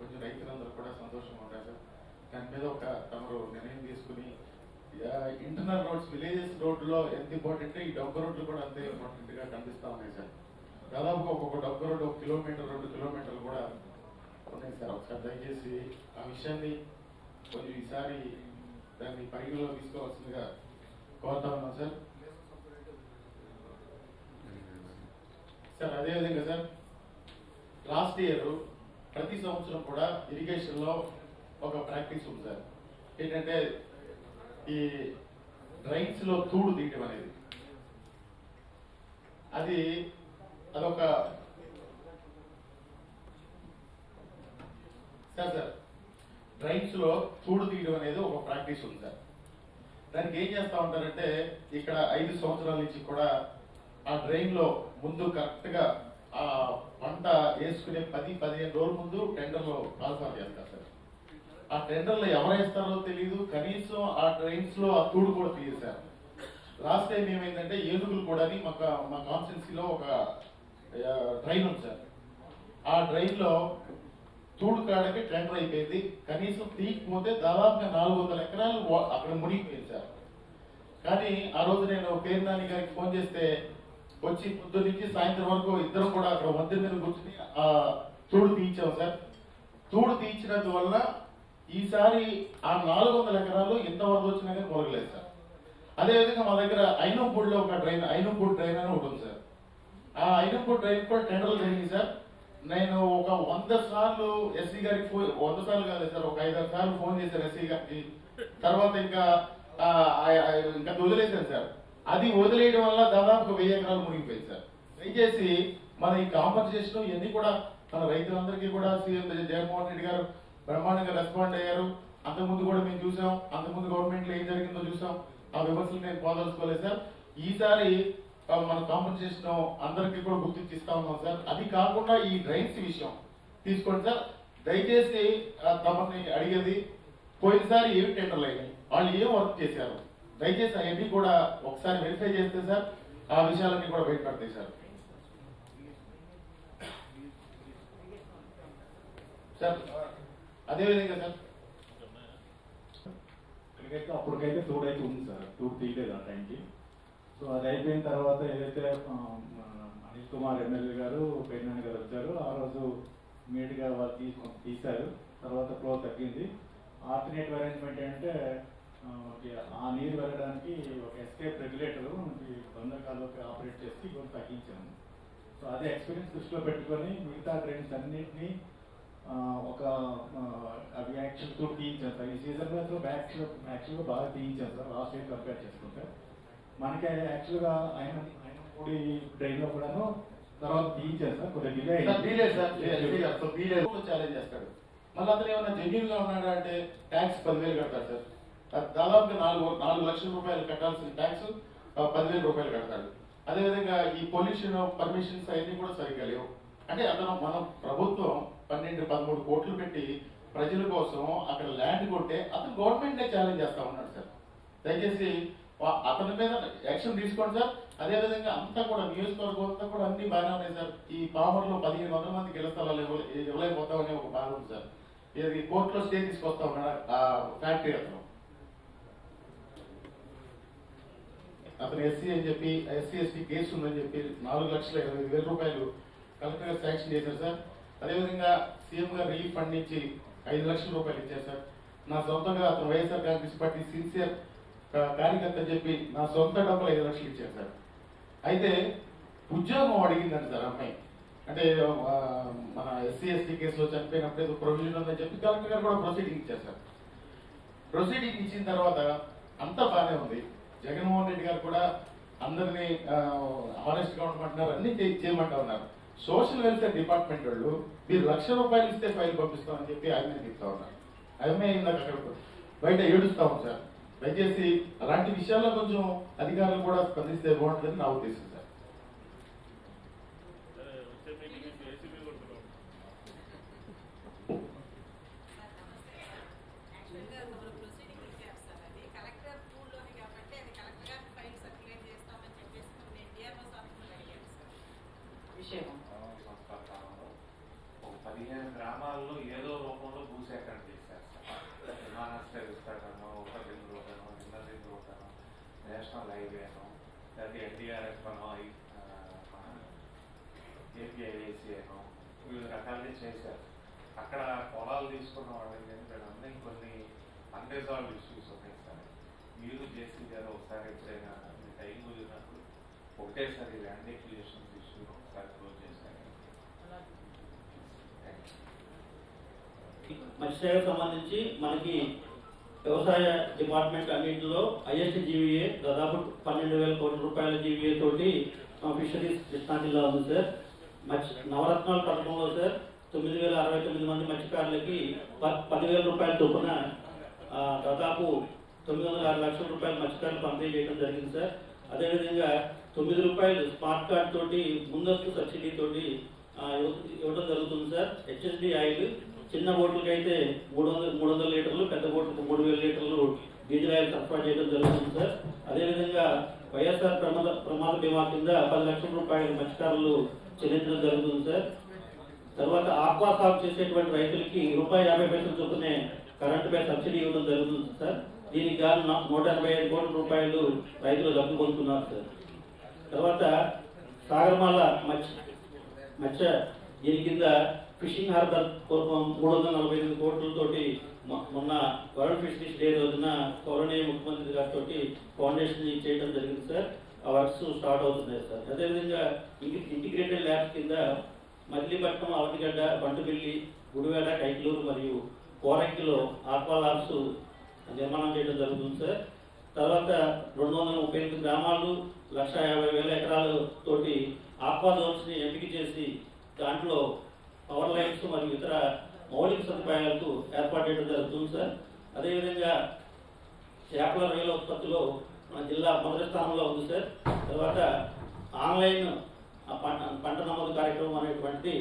కొంచెం రైతులందరూ కూడా సంతోషంగా ఉంటారు సార్. దాని మీద ఒక తమరు నిర్ణయం తీసుకుని ఇంటర్నల్ రోడ్స్ విలేజెస్ రోడ్లో ఎంత ఇంపార్టెంట్ ఈ డబ్బు రోడ్లు కూడా అంతే ఇంపార్టెంట్గా కనిపిస్తూ ఉన్నాయి సార్. దాదాపు ఒక్కొక్క డబ్బు రెండు ఒక కిలోమీటర్ రెండు కిలోమీటర్లు కూడా ఉన్నాయి సార్. ఒకసారి దయచేసి ఆ విషయాన్ని కొంచెం ఈసారి దాన్ని పరిగణలో తీసుకోవాల్సిందిగా కోరుతా ఉన్నాం సార్. సార్ అదేవిధంగా సార్ లాస్ట్ ఇయర్ ప్రతి సంవత్సరం కూడా ఇరిగేషన్లో ఒక ప్రాక్టీస్ ఉంది సార్. ఏంటంటే ఈ డ్రైన్స్లో తూడు తీయటం అనేది. అది అదొక సార్ సార్ డ్రైన్స్లో తూడు తీయడం అనేది ఒక ప్రాక్టీస్ ఉంది సార్. దానికి ఏం చేస్తా ఉంటారంటే ఇక్కడ ఐదు సంవత్సరాల నుంచి కూడా ఆ డ్రైన్లో ముందు కరెక్ట్గా ఆ పంట వేసుకునే పది పదిహేను రోజుల ముందు టెండర్లో ట్రాన్స్ఫర్ చేస్తారు సార్. ఆ టెండర్లో ఎవరు వేస్తారో తెలియదు కనీసం ఆ డ్రైన్స్లో ఆ తూడు కూడా తీయదు సార్. లాస్ట్ టైం ఏమైందంటే ఏనుగులు కూడా మా మా కాన్స్టిట్యున్సీలో ఒక ట్రైన్ ఉంది సార్. ఆ ట్రైన్లో తూడు కాడకి టెండర్ అయిపోయింది. కనీసం తీయకపోతే దాదాపుగా నాలుగు వందల ఎకరాలు అక్కడ మునిగిపోయింది సార్. కానీ ఆ రోజు నేను పేరు నాని గారికి ఫోన్ చేస్తే వచ్చి పొద్దు నుంచి సాయంత్రం వరకు ఇద్దరు కూడా అక్కడ వంతెన మీద కూర్చుని ఆ తూడు తీయించాం సార్. తూడు తీయించినందువల్ల ఈసారి ఆ నాలుగు వందల ఎకరాలు ఇంతవరకు వచ్చినా కానీ సార్. అదేవిధంగా మా దగ్గర ఐనంపూడిలో ఒక డ్రైన్ ఐనంపూడి డ్రైన్ అని ఒకటి సార్. ఆ అయినప్పుడు డ్రైన్ కూడా టెండర్లు జరిగింది సార్. నేను ఒక వంద సార్లు ఎస్సీ గారికి ఫోన్ వంద సార్లు కాదు సార్ ఒక ఐదారు సార్లు ఫోన్ చేశారు ఎస్సీ గారికి. తర్వాత ఇంకా ఇంకా వదిలేశాను సార్. అది వదిలేయడం వల్ల దాదాపు వెయ్యి ఎకరాలు మునిగిపోయింది సార్. దయచేసి మన ఈ కాంపన్సేషన్ ఇవన్నీ కూడా మన రైతులందరికీ కూడా సీఎం జగన్మోహన్ రెడ్డి గారు బ్రహ్మాండంగా రెస్పాండ్ అయ్యారు. అంతకుముందు కూడా మేము చూసాం అంతకుముందు గవర్నమెంట్లో ఏం జరిగిందో చూసాం. ఆ విమర్శలు నేను పోదలుచుకోలేదు సార్. ఈసారి మన కాంపన్సేషన్ అందరికీ కూడా గుర్తించి ఇస్తా ఉన్నాం సార్ అది కాకుండా ఈ డ్రైన్స్ విషయం తీసుకోండి సార్. దయచేసి తమని అడిగేది పోయినసారి ఏమి టెండర్లు అయినాయి? వాళ్ళు ఏం వర్క్ చేశారు? దయచేసి అవన్నీ కూడా ఒకసారి వెరిఫై చేస్తే సార్ ఆ విషయాలన్నీ కూడా బయటపడతాయి సార్. సార్ అదేవిధంగా సార్. ఇక్కడికైతే అప్పటికైతే తోడైతే ఉంది సార్. టూర్ తీయలేదు ఆ టైంకి. సో అది అయిపోయిన తర్వాత ఏదైతే అనిల్ కుమార్ ఎమ్మెల్యే గారు పేర్నాని గారు వచ్చారు ఆ రోజు ఇమీడియట్గా వాళ్ళు తీసుకొని తీశారు తర్వాత ఫ్లో తగ్గింది ఆల్టర్నేటివ్ అరేంజ్మెంట్ ఏంటంటే ఆ, మనకి ఆ నీరు వెళ్ళడానికి ఒక ఎస్కేప్ రెగ్యులేటర్ మనకి బందకాల్లోకి ఆపరేట్ చేసి కొంచెం తగ్గించాము సో అదే ఎక్స్పీరియన్స్ దృష్టిలో పెట్టుకొని మిగతా ట్రైన్స్ అన్నింటినీ ఒక అవి యాక్చువల్తో తీయించాం సార్ ఈ సీజన్లో యాక్చువల్ యాక్చువల్గా బాగా తీయించాం సార్ లాస్ట్ ఇయర్ కంపేర్ చేసుకుంటే మనకి యాక్చువల్గా ఆయన ఆయన కూడా ట్రైన్లో కూడాను తర్వాత తీయించారు సార్ కొద్దిగా delay delay sir delay challenge చేస్తాడు. మళ్ళీ అతను ఏమైనా జెన్యున్గా ఉన్నాడా అంటే ట్యాక్స్ పదివేలు కడతాడు సార్. దాదాపుగా నాలుగు నాలుగు లక్షల రూపాయలు కట్టాల్సిన ట్యాక్స్ పదివేల రూపాయలు కడతాడు. అదేవిధంగా ఈ పొల్యూషన్ పర్మిషన్స్ అవన్నీ కూడా సరిగ్గా లేవు. అంటే అతను మనం ప్రభుత్వం పన్నెండు పదమూడు కోట్లు పెట్టి ప్రజల కోసం అక్కడ ల్యాండ్ కొంటే అతను గవర్నమెంట్ నే ఛాలెంజ్ చేస్తా ఉన్నాడు సార్. దయచేసి అతని మీద యాక్షన్ తీసుకోండి సార్. అదేవిధంగా అంతా కూడా నియోజకవర్గం అంతా కూడా అన్ని బాగానే ఉన్నాయి సార్. ఈ పామర్లో పదిహేను వందల మందికి ఇళ్ళ స్థలాలు ఇవ్వ- ఒక బాధ ఉంది సార్. ఇది కోర్టులో స్టే తీసుకొస్తా ఉన్నాడు ఆ ఫ్యాక్టరీ అతను. అతను ఎస్సీ అని చెప్పి ఎస్సీ ఎస్టీ కేసు ఉందని చెప్పి నాలుగు లక్షల ఇరవై వేల రూపాయలు కలెక్టర్ గారు శాంక్షన్ చేశారు సార్. అదేవిధంగా సీఎం గారు రిలీఫ్ ఫండ్ నుంచి ఐదు లక్షల రూపాయలు ఇచ్చారు సార్. నా సొంతంగా అతను వైఎస్ఆర్ కాంగ్రెస్ పార్టీ సిన్సియర్ కార్యకర్త చెప్పి నా సొంత డబ్బులు ఐదు లక్షలు ఇచ్చారు సార్. అయితే ఉద్యోగం అడిగిందండి సార్ అమ్మాయి. అంటే మన ఎస్సీ ఎస్టీ కేసులో చనిపోయినప్పుడు ఏదో ప్రొవిజన్ ఉందని చెప్పి కలెక్టర్ గారు కూడా ప్రొసీడింగ్ ఇచ్చేశారు ప్రొసీడింగ్ ఇచ్చిన తర్వాత అంతా బాగానే ఉంది. జగన్మోహన్ రెడ్డి గారు కూడా అందరినీ హానెస్ట్గా ఉండమంటున్నారు అన్ని చేయమంటా ఉన్నారు. సోషల్ వెల్ఫేర్ డిపార్ట్మెంట్ వాళ్ళు మీరు లక్ష రూపాయలు ఇస్తే ఫైల్ పంపిస్తామని చెప్పి ఆయన చెప్తా ఉన్నారు. ఆమె ఇందాక అక్కడ బయట ఏడుస్తా ఉంది సార్. దయచేసి అలాంటి విషయాల్లో కొంచెం అధికారులు కూడా స్పందిస్తే బాగుంటుందని నా ఉద్దేశం సార్ యాక్చువల్గా మనం ప్రొసీడింగ్ ఇచ్చారు సార్ అది కలెక్టర్ పూల్లోని కాబట్టి అది కలెక్టర్ గారికి ఫైల్ సర్క్యులేట్ చేస్తామని చెప్పేసి మనం ఎన్టీఆర్ఓ ఆఫీస్లో అడిగారు సార్ విషయం ఒక పదిహేను గ్రామాల్లో ఏదో రూపంలో భూసేకరణ చేశారు సార్ విమానాశ్రయ విస్తరణను ఒక రింగ్ రోడ్డును నిన్న రింగ్ రోడ్డును నేషనల్ హైవేను లేదా ఎన్డీఆర్ఎఫ్ అను ఏపీఐఏసీను వివిధ రకాలుగా చేశారు అక్కడ పొలాలు తీసుకున్న వాళ్ళకి కానీ వీళ్ళందరికీ కొన్ని అన్రిజాల్వ్ ఇష్యూస్ ఉన్నాయి సార్ మీరు చేసి గారు ఒకసారి ఎప్పుడైనా మీ టైం కుదిరినప్పుడు ఒకటేసారి ల్యాండ్ ఎక్విజిషన్ ఇష్యూ ఒకసారి క్లోజ్ చేశారు మత్స్యశాఖకు సంబంధించి మనకి వ్యవసాయ డిపార్ట్మెంట్ అన్నింటిలో ఐఎస్టీ జీవీఏ దాదాపు పన్నెండు వేల కోట్ల రూపాయల జీవీఏ తోటి ఫిషరీస్ కృష్ణా జిల్లా ఉంది సార్. మత్స్య నవరత్నాల పథకంలో సార్. తొమ్మిది వేల అరవై తొమ్మిది మంది మత్స్యకారులకి ప- పదివేల రూపాయల చొప్పున దాదాపు తొమ్మిది వందల ఆరు లక్షల రూపాయల మత్స్యకారులు పంపిణీ చేయడం జరిగింది సార్. అదేవిధంగా తొమ్మిది రూపాయలు స్మార్ట్ కార్డ్ తోటి ముందస్తు సబ్సిడీ తోటి ఇవ్వడం జరుగుతుంది సార్. హెచ్ఎస్డి ఆయిల్ చిన్న బోట్లకి అయితే మూడు వందల మూడు వందల లీటర్లు పెద్ద బోట్లకు మూడు వేల లీటర్లు డీజిల్ ఆయిల్ సరఫరా చేయడం జరుగుతుంది సార్. అదేవిధంగా వైఎస్ఆర్ ప్రమాద ప్రమాద బీమా కింద పది లక్షల రూపాయలు మత్స్యకారులు చెల్లించడం జరుగుతుంది సార్. తర్వాత ఆక్వా సాగు చేసేటువంటి రైతులకి రూపాయి యాభై పైసలు చొప్పునే కరెంటు పై సబ్సిడీ ఇవ్వడం జరుగుతుంది సార్. దీనికి గాను నూట ఎనభై ఐదు కోట్ల రూపాయలు రైతులు లబ్ధి పొందుతున్నారు సార్. తర్వాత సాగర్మాల మత్స్య మత్స్య దీని కింద ఫిషింగ్ హార్బర్ పూర్వం మూడు వందల నలభై ఎనిమిది కోట్లతోటి మొన్న వరల్డ్ ఫిషరీస్ డే రోజున గౌరవనీయ ముఖ్యమంత్రి గారితో ఫౌండేషన్ చేయడం జరిగింది సార్. ఆ వర్క్స్ స్టార్ట్ అవుతున్నాయి సార్. అదేవిధంగా ఇంటి- ఇంటిగ్రేటెడ్ ల్యాబ్స్ కింద మచిలీపట్నం అవతిగడ్డ బంటుబిల్లి గుడివేడ కైకలూరు మరియు కోరంకిలో ఆక్వా ల్యాబ్స్ నిర్మాణం చేయడం జరుగుతుంది సార్. తర్వాత రెండు వందల ముప్పై ఎనిమిది గ్రామాలు లక్ష యాభై వేల ఎకరాలు తోటి ఆక్వా జోన్స్ని ఎంపిక చేసి దాంట్లో పవర్ లైన్స్ మరియు ఇతర మౌలిక సదుపాయాలకు ఏర్పాటు చేయడం జరుగుతుంది సార్ అదేవిధంగా చేపల రొయ్యల ఉత్పత్తిలో మన జిల్లా మొదటి స్థానంలో ఉంది సార్ తర్వాత ఆన్లైన్ పంట నమోదు కార్యక్రమం అనేటువంటి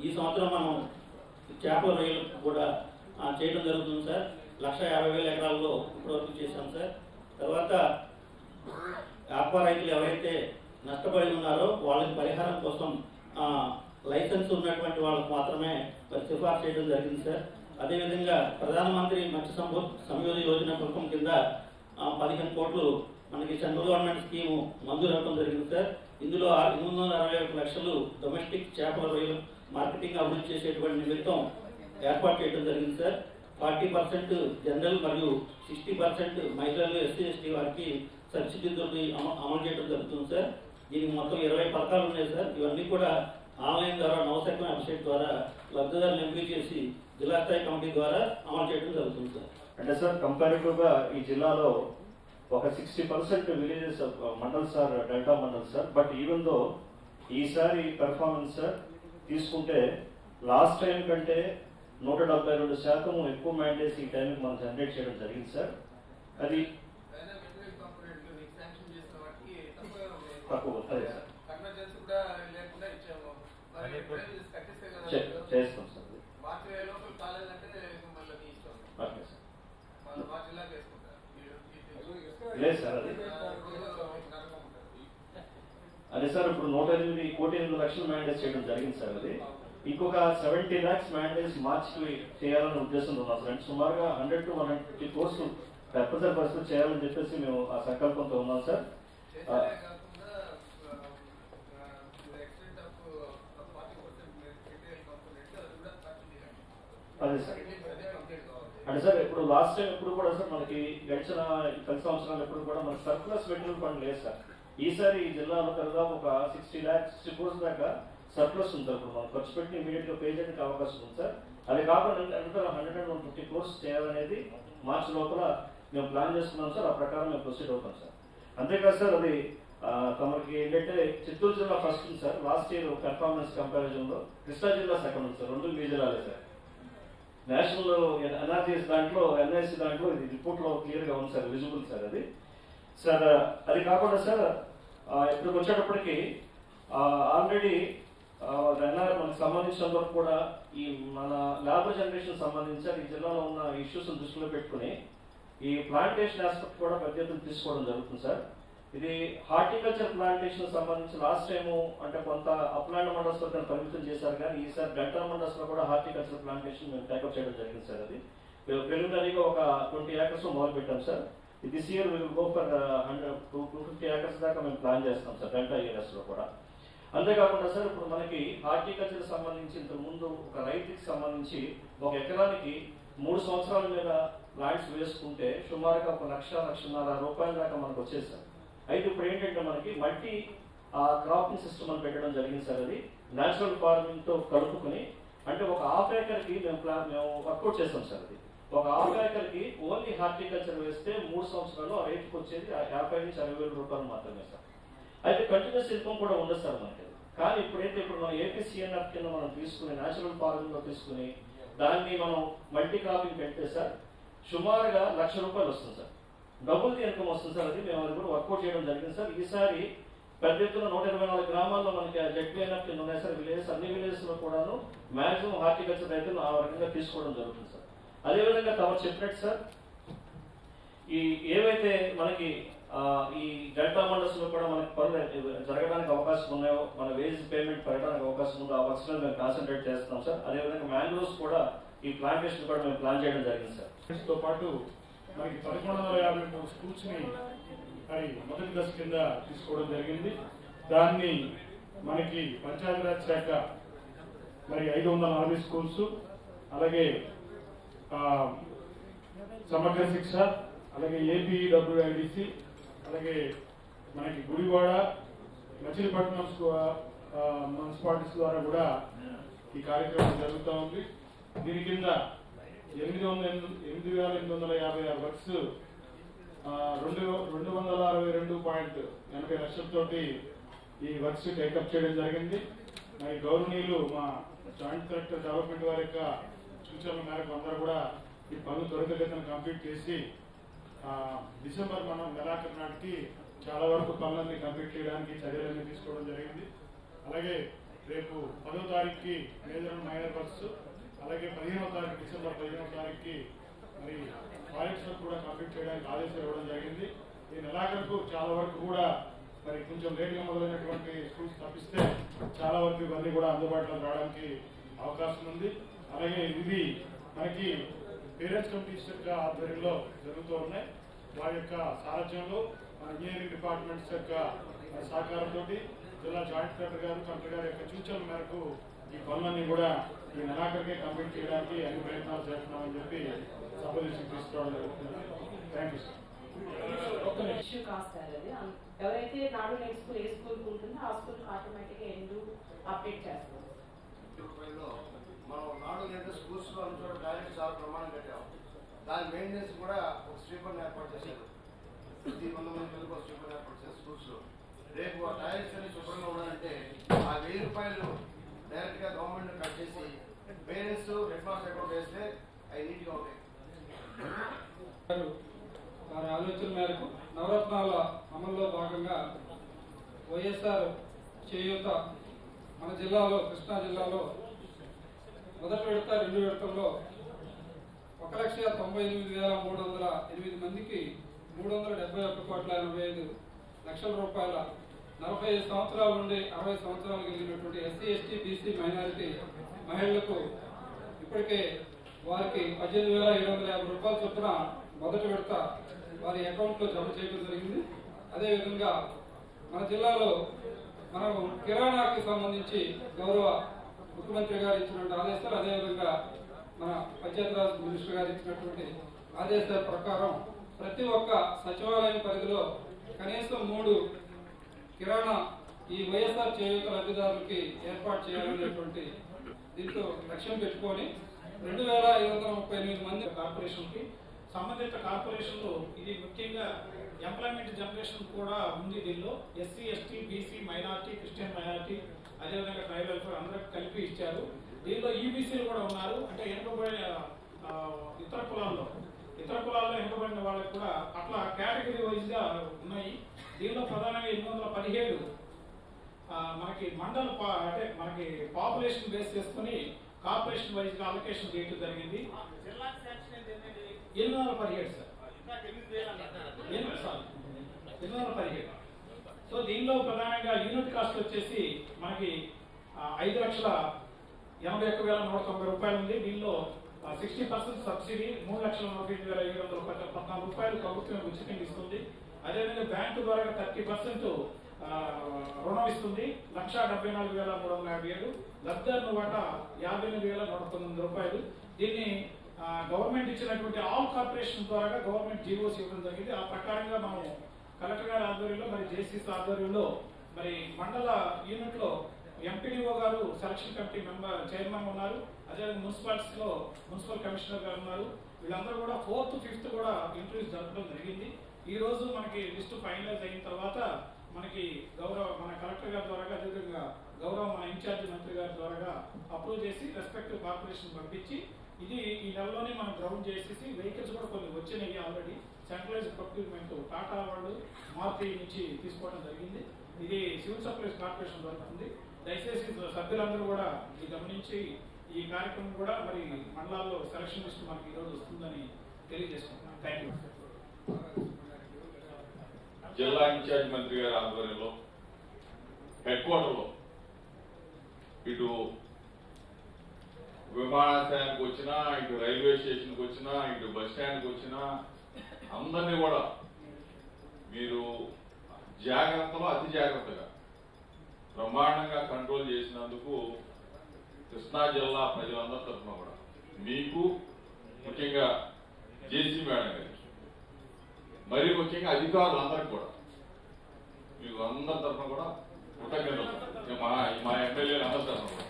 ఈ సంవత్సరం మనం చేపల రొయ్యలు కూడా చేయడం జరుగుతుంది సార్ లక్ష యాభై వేల ఎకరాల్లో ఇప్పటివరకు చేశాం సార్ తర్వాత ఆక్వా రైతులు ఎవరైతే నష్టపోయి ఉన్నారో వాళ్ళకి పరిహారం కోసం లైసెన్స్ ఉన్నటువంటి వాళ్ళకు మాత్రమే మరి సిఫార్సు చేయడం జరిగింది సార్. అదేవిధంగా ప్రధానమంత్రి మత్స్య సంపద సంయోజన యోజన పథకం కింద పదిహేను కోట్లు మనకి సెంట్రల్ గవర్నమెంట్ స్కీము మంజూరు అవ్వడం జరిగింది సార్. ఇందులో ఎనిమిది వందల అరవై ఒక లక్షలు డొమెస్టిక్ చేపల రొయ్యలు మార్కెటింగ్ అభివృద్ధి చేసేటువంటి నిమిత్తం ఏర్పాటు చేయడం జరిగింది సార్. ఫార్టీ పర్సెంట్ జనరల్ మరియు సిక్స్టీ పర్సెంట్ మహిళలు ఎస్సీ ఎస్టీ వారికి సబ్సిడీతో అమలు చేయడం జరుగుతుంది సార్. దీనికి మొత్తం ఇరవై పథకాలు ఉన్నాయి సార్. ఇవన్నీ కూడా ఆన్లైన్ ద్వారా నవశకం వెబ్సైట్ ద్వారా లబ్ధిదారులు ఎంపిక చేసి జిల్లా స్థాయి కమిటీ ద్వారా అమలు చేయడం జరుగుతుంది సార్. అంటే సార్ కంపారిటివ్గా ఈ జిల్లాలో ఒక sixty percent villages mandal sir delta mandal sir. But even though ఈసారి పెర్ఫార్మెన్స్ సార్ తీసుకుంటే లాస్ట్ టైం కంటే నూట డెబ్బై రెండు శాతం ఎక్కువ మ్యాండేట్స్ ఈ టైంకి మనం జనరేట్ చేయడం జరిగింది సార్. అది తక్కువ అదే సార్ చేస్తాం సార్ మార్చి ఓకే సార్ మార్చి లేదు సార్ అది అదే సార్ ఇప్పుడు నూట ఎనిమిది కోటి ఎనిమిది లక్షల మ్యాండేట్స్ చేయడం జరిగింది సార్ అది ఇంకొక సెవెంటీ ల్యాక్స్ మ్యాండేట్స్ మార్చికి చేయాలనే ఉద్దేశంతో ఉన్నాం సార్ అంటే సుమారుగా hundred to one hundred fifty crores తప్పనిసరి పరిస్థితి చేయాలని చెప్పేసి మేము ఆ సంకల్పంతో ఉన్నాం సార్ అదే సార్. అంటే సార్ ఇప్పుడు లాస్ట్ టైం ఎప్పుడు కూడా సార్ మనకి గడిచిన పది సంవత్సరాలు ఎప్పుడు కూడా మనకి సర్ప్లస్ మెటీరియల్ ఫండ్ లేదు సార్. ఈసారి ఈ జిల్లాలో దాదాపు ఒక సిక్స్టీ ల్యాక్స్ సిక్స్టీ క్రోర్స్ దాకా సర్ప్లస్ ఉంది సార్ ఇప్పుడు మనం ఖర్చు పెట్టి ఇమీడియట్గా పే చేయడానికి అవకాశం ఉంది సార్. అది కాకుండా అంటే hundred and one fifty crores చేయాలనేది మార్చి లోపల మేము ప్లాన్ చేస్తున్నాం సార్. ఆ ప్రకారం మేము ప్రొసీడ్ అవుతాం సార్. అంతేకాదు సార్ అది తమకి ఏంటంటే చిత్తూరు జిల్లా ఫస్ట్ ఉంది సార్. లాస్ట్ ఇయర్ పెర్ఫార్మెన్స్ కంపారిజన్లో కృష్ణా జిల్లా సెకండ్ ఉంది సార్. రెండు మీ జిల్లాలే సార్. నేషనల్ ఎన్ఆర్జీఎస్ దాంట్లో ఎన్ఐసి దాంట్లో ఇది రిపోర్ట్లో క్లియర్గా ఉంది సార్ విజిబుల్ సార్ అది. సార్ అది కాకుండా సార్ ఇక్కడికి వచ్చేటప్పటికి ఆల్రెడీ ఎన్ఆర్ మనకు సంబంధించినంత వరకు కూడా ఈ మన లేబర్ జనరేషన్ సంబంధించి ఈ జిల్లాలో ఉన్న ఇష్యూస్ దృష్టిలో పెట్టుకుని ఈ ప్లాంటేషన్ ఆస్పెక్ట్ కూడా పెద్ద ఎత్తున తీసుకోవడం జరుగుతుంది సార్. ఇది హార్టికల్చర్ ప్లాంటేషన్ సంబంధించి లాస్ట్ టైం అంటే కొంత అప్లాండ్ మండల్స్ దాన్ని పరిమితం చేశారు కానీ ఈసారి డెల్టా మండల్స్లో కూడా హార్టికల్చర్ ప్లాంటేషన్ మేము టేకప్ చేయడం జరిగింది సార్ అది. మేము ప్రిలిమినరీగా ఒక ట్వంటీ ఏకర్స్ మొదలు పెట్టాం sir. This year will go for hundred two two fifty acres దాకా మేము ప్లాన్ చేస్తాం సార్ డెల్టా ఏరియాస్లో కూడా. అంతేకాకుండా సార్ ఇప్పుడు మనకి హార్టికల్చర్ సంబంధించి ఇంతకుముందు ఒక రైతుకి సంబంధించి ఒక ఎకరానికి మూడు సంవత్సరాల మీద ప్లాంట్స్ వేసుకుంటే సుమారుగా ఒక లక్ష లక్షన్నర రూపాయల దాకా మనకు వచ్చేది సార్. అయితే ఇప్పుడు ఏంటంటే మనకి మల్టీ క్రాపింగ్ సిస్టమ్ అని పెట్టడం జరిగింది సార్ అది. నేచురల్ ఫార్మింగ్తో కలుపుకుని అంటే ఒక హాఫ్ ఏకర్కి మేము ప్లా- మేము వర్కౌట్ చేస్తాం సార్ అది. ఒక హాఫ్ ఏకర్కి ఓన్లీ హార్టికల్చర్ వేస్తే మూడు సంవత్సరాలు ఆ రేటుకి వచ్చేది ఆ యాభై నుంచి అరవై వేల రూపాయలు మాత్రమే సార్. అయితే కంటిన్యూస్ ఇన్కమ్ కూడా ఉండదు సార్ మనకి. కానీ ఇప్పుడైతే ఇప్పుడు మనం ఏపీ కింద మనం తీసుకుని నేచురల్ ఫార్మింగ్లో తీసుకుని దాన్ని మనం మల్టీ క్రాపింగ్ పెడితే సార్ సుమారుగా లక్ష రూపాయలు వస్తుంది సార్. డబుల్ ఇన్కమ్ వస్తుంది సార్. అది మేము అది కూడా వర్కౌట్ చేయడం జరిగింది సార్. ఈసారి పెద్ద ఎత్తున నూట ఇరవై నాలుగు గ్రామాల్లో మనకి జెడ్పీఎన్ఎఫ్ కింద ఉన్నాయి సార్. విలేజెస్ అన్ని విలేజెస్లో కూడాను మాక్సిమం హార్టికల్చర్ రైతులు ఆ రకంగా తీసుకోవడం జరుగుతుంది సార్. అదేవిధంగా తమరు చెప్పినట్టు సార్ ఈ ఏవైతే మనకి ఈ డెల్టా మండల్స్లో కూడా మనకి పనులు జరగడానికి అవకాశం ఉన్నాయో మన వేజ్ పేమెంట్ పెరగడానికి అవకాశం ఉందో ఆ వర్క్స్ మేము కాన్సన్ట్రేట్ చేస్తున్నాం సార్. అదేవిధంగా మ్యాంగ్రోవ్స్ కూడా ఈ ప్లాంటేషన్ కూడా మేము ప్లాన్ చేయడం జరిగింది సార్. తో పాటు మనకి పదకొండు వందల యాభై మూడు స్కూల్స్ని మరి మొదటి దశ కింద తీసుకోవడం జరిగింది. దాన్ని మనకి పంచాయతీరాజ్ శాఖ మరి ఐదు వందల నలభై స్కూల్స్ అలాగే సమగ్ర శిక్ష అలాగే ఏపీడబ్ల్యూఐడిసి అలాగే మనకి గుడివాడ మచిలీపట్నం మున్సిపాలిటీస్ ద్వారా కూడా ఈ కార్యక్రమం జరుగుతూ ఉంది. దీని కింద ఎనిమిది వందల ఎనిమిది వేల ఎనిమిది వందల యాభై ఆరు వర్క్స్ రెండు రెండు వందల అరవై రెండు పాయింట్ ఎనభై లక్షలతోటి ఈ వర్క్స్ టేకప్ చేయడం జరిగింది. మరి గౌరవనీయులు మా జాయింట్ కలెక్టర్ డెవలప్మెంట్ వారి యొక్క సూచనల మేరకు అందరూ కూడా ఈ పనులు త్వరితగతిన కంప్లీట్ చేసి డిసెంబర్ మనం నెలాఖరు నాటికి చాలా వరకు పనులన్నీ కంప్లీట్ చేయడానికి చర్యలన్నీ తీసుకోవడం జరిగింది. అలాగే రేపు పదో తారీఖుకి మేజర్ మైనర్ వర్క్స్ అలాగే పదిహేనవ తారీఖు డిసెంబర్ పదిహేనవ తారీఖుకి మరి ప్రాజెక్ట్స్ కూడా కంప్లీట్ చేయడానికి ఆదేశాలు ఇవ్వడం జరిగింది. ఈ నెలాఖరుకు చాలా వరకు కూడా మరి కొంచెం లేట్గా మొదలైనటువంటి స్కూల్స్ తప్పిస్తే చాలా వరకు ఇవన్నీ కూడా అందుబాటులో రావడానికి అవకాశం ఉంది. అలాగే ఇది మనకి పేరెంట్స్ కమిటీస్ యొక్క ఆధ్వర్యంలో జరుగుతూ ఉన్నాయి. వారి యొక్క సారథ్యంలో మన ఇంజనీరింగ్ డిపార్ట్మెంట్స్ యొక్క సహకారంతో జిల్లా జాయింట్ కలెక్టర్ గారు కలెక్టర్ గారి యొక్క సూచనల మేరకు ఈ పనులన్నీ కూడా ఈ నెలాఖరికే కంప్లీట్ చేయడానికి అన్ని ప్రయత్నాలు చేస్తున్నామని చెప్పి సభ దృష్టికి తీసుకురావడం జరుగుతుంది థ్యాంక్ యూ సార్ ఇష్యూ కాదు సార్ అది. అం- ఎవరైతే నాడు స్కూల్ ఏ స్కూల్ ఉంటుందో ఆ స్కూల్ ఆటోమేటిక్గా ఎందు అప్డేట్ చేస్తాం రూపాయల్లో మనం నాడు నేడు స్కూల్స్లో అనుకున్న టాయిలెట్ చాలా ప్రమాణం దాని మెయింటెనెన్స్ కూడా ఒక స్వీపర్ ఏర్పాటు చేశారు. ప్రతి వంద మంది పిల్లలకు ఒక స్వీపర్ ఏర్పాటు చేశారు స్కూల్స్లో రేపు ఆ టాయిలెట్స్ అన్ని శుభ్రంగా ఉండాలంటే ఆ వెయ్యి రూపాయలు డైరెక్ట్గా గవర్నమెంట్ కట్ చేసి పేరెంట్స్ హెడ్ మాస్టర్ అకౌంట్ వేస్తే అవి నీట్గా ఉంటాయి వారి ఆలోచన మేరకు నవరత్నాల అమల్లో భాగంగా వైఎస్ఆర్ చేయూత మన జిల్లాలో కృష్ణా జిల్లాలో మొదటి విడత రెండు విడతల్లో ఒక లక్ష తొంభై ఎనిమిది వేల మూడు వందల ఎనిమిది మందికి మూడు వందల డెబ్బై ఒక్క కోట్ల ఎనభై ఐదు లక్షల రూపాయల నలభై ఐదు సంవత్సరాల నుండి అరవై సంవత్సరాలు కలిగినటువంటి ఎస్సీ ఎస్టీ బీసీ మైనారిటీ మహిళలకు ఇప్పటికే వారికి పద్దెనిమిది వేల ఏడు వందల యాభై రూపాయల చొప్పున మొదటి విడత వారి అకౌంట్లో జమ చేయడం జరిగింది. అదేవిధంగా మన జిల్లాలో మనం కిరాణాకి సంబంధించి గౌరవ ముఖ్యమంత్రి గారు ఇచ్చినటువంటి ఆదేశాలు అదేవిధంగా మన పంచాయతీరాజ్ మినిస్టర్ గారు ఇచ్చినటువంటి ఆదేశాల ప్రకారం ప్రతి ఒక్క సచివాలయం పరిధిలో కనీసం మూడు కిరాణా ఈ వైఎస్ఆర్ చేయూత లబ్ధిదారులకి ఏర్పాటు చేయాలనేటువంటి దీంతో లక్ష్యం పెట్టుకొని రెండు వేల ఐదు వందల ముప్పై ఎనిమిది మంది కార్పొరేషన్కి సంబంధిత కార్పొరేషన్లు ఇది ముఖ్యంగా ఎంప్లాయ్మెంట్ జనరేషన్ కూడా ఉంది దీనిలో. SC ST BC minority Christian minority అదేవిధంగా ట్రైబల్ అందరికి కలిపి ఇచ్చారు. దీనిలో ఈబీసీలు కూడా ఉన్నారు. అంటే వెనుకబడిన ఇతర కులాల్లో ఇతర కులాల్లో వెనుకబడిన వాళ్ళకి కూడా అట్లా కేటగిరీ వైజ్గా ఉన్నాయి. దీనిలో ప్రధానంగా ఎనిమిది వందల పదిహేడు మనకి మండల అంటే మనకి పాపులేషన్ బేస్ చేసుకుని కార్పొరేషన్ వైజ్ అలొకేషన్ చేయడం జరిగింది. ఎనిమిది వందల పదిహేడు సార్. ఎనిమిది సార్. ఎనిమిది వందల పదిహేడు. సో దీనిలో ప్రధానంగా యూనిట్ కాస్ట్ వచ్చేసి మనకి ఐదు లక్షల ఎనభై ఒక్క వేల నూట తొంభై రూపాయలు ఉంది. దీనిలో సిక్స్టీ పర్సెంట్ సబ్సిడీ మూడు లక్షల నలభై ఐదు వేల ఐదు వందల రూపాయలు పద్నాలుగు రూపాయలు ప్రభుత్వం ఉచితంగా ఇస్తుంది. అదేవిధంగా బ్యాంకు ద్వారా థర్టీ పర్సెంట్ రుణం ఇస్తుంది. లక్ష డెబ్బై నాలుగు వేల మూడు వందల యాభై ఏడు. లబ్ధిదారుల వాటా యాభై ఎనిమిది వేల నూట తొమ్మిది రూపాయలు. దీన్ని గవర్నమెంట్ ఇచ్చినటువంటి ఆల్ కార్పొరేషన్ ద్వారా గవర్నమెంట్ జీవోస్ ఇవ్వడం జరిగింది. ఆ ప్రకారంగా మనం కలెక్టర్ గారి ఆధ్వర్యంలో మరి జేసీసీ ఆధ్వర్యంలో మరి మండల యూనిట్లో ఎంపీడీఓ గారు సెలక్షన్ కమిటీ మెంబర్ చైర్మన్ ఉన్నారు. అదేవిధంగా మున్సిపాలిటీస్లో మున్సిపల్ కమిషనర్ గారు ఉన్నారు. వీళ్ళందరూ కూడా ఫోర్త్ ఫిఫ్త్ కూడా ఇంటర్వ్యూస్ జరపడం జరిగింది. ఈ రోజు మనకి లిస్టు ఫైనలైజ్ అయిన తర్వాత మనకి గౌరవ మన కలెక్టర్ గారి ద్వారా అదేవిధంగా గౌరవ మన ఇన్ఛార్జ్ మంత్రి గారి ద్వారా అప్రూవ్ చేసి రెస్పెక్టివ్ కార్పొరేషన్ పంపించి ఇది ఈ నెలలోనే మనం గ్రౌండ్ చేసేసి వెహికల్స్ కూడా కొన్ని వచ్చినాయి ఆల్రెడీ సెంట్రలైజ్ ప్రొక్యూర్మెంట్ టాటా వాళ్ళు మారుతి నుంచి తీసుకోవడం జరిగింది. ఇది సివిల్ సప్లైస్ కార్పొరేషన్ జరుగుతుంది దయచేసి సభ్యులందరూ కూడా ఇది గమనించి ఈ కార్యక్రమం కూడా మరి మండలాల్లో సెలక్షన్ లిస్ట్ మనకి ఈ రోజు వస్తుందని తెలియజేసుకుంటున్నాను. థ్యాంక్ యూ జిల్లా ఇన్ఛార్జ్ మంత్రి గారి ఆధ్వర్యంలో హెడ్ క్వార్టర్లో ఇటు విమానాశ్రయానికి వచ్చినా ఇటు రైల్వే స్టేషన్కి వచ్చినా ఇటు బస్ స్టాండ్కి వచ్చినా అందరినీ కూడా మీరు జాగ్రత్తలో అతి జాగ్రత్తగా బ్రహ్మాండంగా కంట్రోల్ చేసినందుకు కృష్ణా జిల్లా ప్రజలందరి తరఫున కూడా మీకు ముఖ్యంగా జేసీ మేడం గారు మరి ముఖ్యంగా అధికారులందరికీ కూడా. మీకు అందరి తరఫున కూడా కృతజ్ఞతలు. మా మా ఎమ్మెల్యేలు అందరి తరఫున కూడా.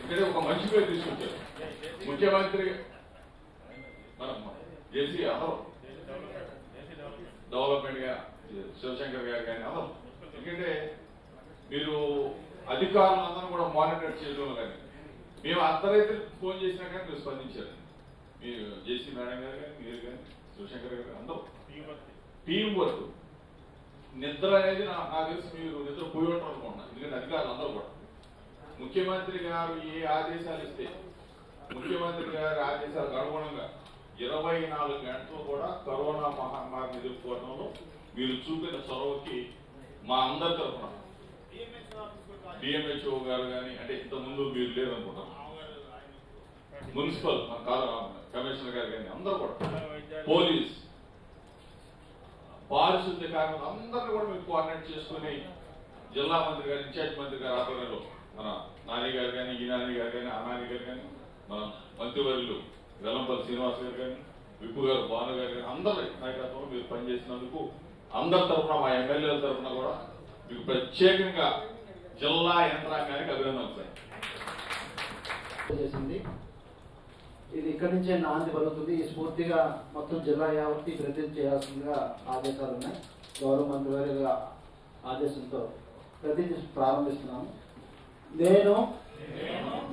ఎందుకంటే ఒక మంచి పేరు తీసుకొచ్చారు ముఖ్యమంత్రి మన జేసీ అందరూ డెవలప్మెంట్గా శివశంకర్ గారు కానీ అందరూ ఎందుకంటే మీరు అధికారులందరూ కూడా మానిటర్ చేయడం కానీ మేము అర్ధరైతే ఫోన్ చేసినా కానీ మీరు స్పందించారు. మీరు జేసీ మేడం గారు కానీ మీరు కానీ శివశంకర్ గారు అందరూ. టీం వర్క్ నిద్ర అనేది నాకు తెలిసి మీరు నిద్రపోయి ఉంటారు అనుకుంటున్నా ఎందుకంటే అధికారులు అందరూ కూడా. ముఖ్యమంత్రి గారు ఏ ఆదేశాలు ఇస్తే ముఖ్యమంత్రి గారి ఆదేశాలకు అనుగుణంగా ఇరవై నాలుగు గంటలు కూడా కరోనా మహమ్మారిని ఎదుర్కోవడంలో మీరు చూపిన చొరవకి మా అందరి తరఫున డిఎంహెచ్ఓ గారు కానీ అంటే ఇంత ముందు మీరు లేదనుకుంటాం మున్సిపల్ మా కమిషనర్ గారు కానీ అందరూ కూడా. పోలీస్ పారిశుద్ధ్య కార్మికులు అందరినీ కూడా మీకు కోఆర్డినేట్ చేసుకుని జిల్లా మంత్రి గారు ఇన్ఛార్జ్ మంత్రి గారు ఆధ్వర్యంలో మన నాని గారు కానీ ఈ నాని గారు కానీ ఆ నాని గారు కానీ మన మంత్రివర్యులు వెల్లంపల్లి శ్రీనివాస్ గారు కానీ విప్పు గారు భాను గారు కానీ అందరి నాయకత్వంలో మీరు పనిచేసినందుకు అందరి తరఫున మా ఎమ్మెల్యేల తరఫున కూడా మీకు ప్రత్యేకంగా జిల్లా యంత్రాంగానికి అభినందనలు. సార్ చేసింది. ఇది ఇక్కడి నుంచే నాంది పలుకుతుంది. ఈ స్ఫూర్తిగా మొత్తం జిల్లా యావత్తి ప్రతినిధి చేయాల్సిందిగా ఆదేశాలు ఉన్నాయి. గౌరవ మంత్రి వారి ఆదేశంతో ప్రతినిధి ప్రారంభిస్తున్నాము. నేను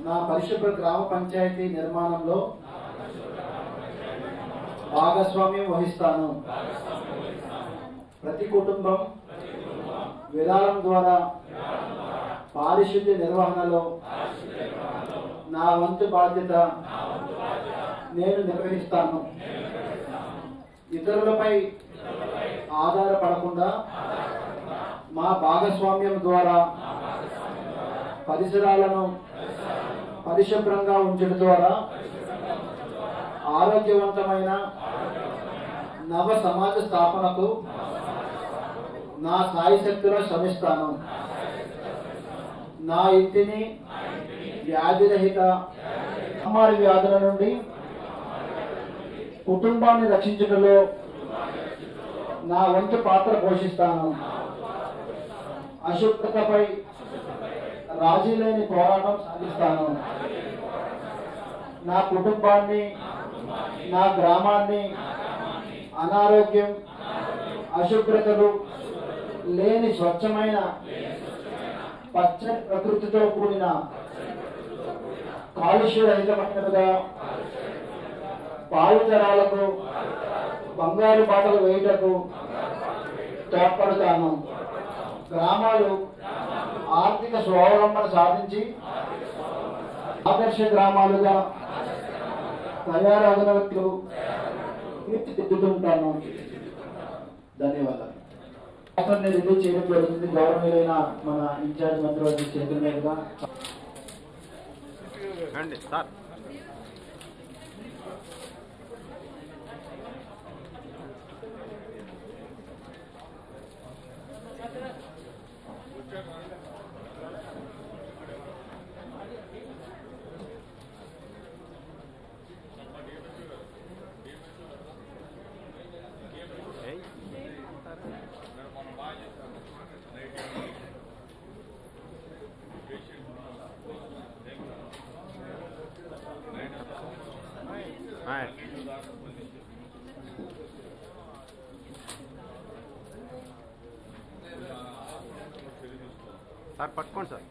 నా పరిశుభ్ర గ్రామ పంచాయతీ నిర్మాణంలో భాగస్వామ్యం వహిస్తాను. ప్రతి కుటుంబం విరాళం ద్వారా పారిశుద్ధ్య నిర్వహణలో నా వంతు బాధ్యత నేను నిర్వహిస్తాను. ఇతరులపై ఆధారపడకుండా మా భాగస్వామ్యం ద్వారా పరిసరాలను పరిశుభ్రంగా ఉంచడం ద్వారా ఆరోగ్యవంతమైన నవ సమాజ స్థాపనకు నా సాయశక్తిలో శ్రమిస్తాను. నా ఇంటిని వ్యాధిరహిత మహమ్మారి వ్యాధుల నుండి కుటుంబాన్ని రక్షించడంలో నా వంతు పాత్ర పోషిస్తాను. అశుభ్రతపై రాజీ లేని పోరాటం సాగిస్తాను. నా కుటుంబాన్ని నా గ్రామాన్ని అనారోగ్యం అశుభ్రతలు లేని స్వచ్ఛమైన పచ్చని ప్రకృతితో కూడిన కాలుష్య రహితమైనదిగా పాలుతరాలకు బంగారు బాటలు వేయుటకు తోడ్పడతాను. గ్రామాలు ఆర్థిక స్వావలంబన సాధించి ఆదర్శ గ్రామాలుగా తయారగలకు తీర్చిదిద్దుతుంటాను. ధన్యవాదాలు. ఆఫర్ని రిలీజ్ చేయడం జరుగుతుంది. గౌరవమైన మన ఇన్ఛార్జ్ మంత్రి చేతుల మీదుగా. సార్ పట్టుకోండి సార్.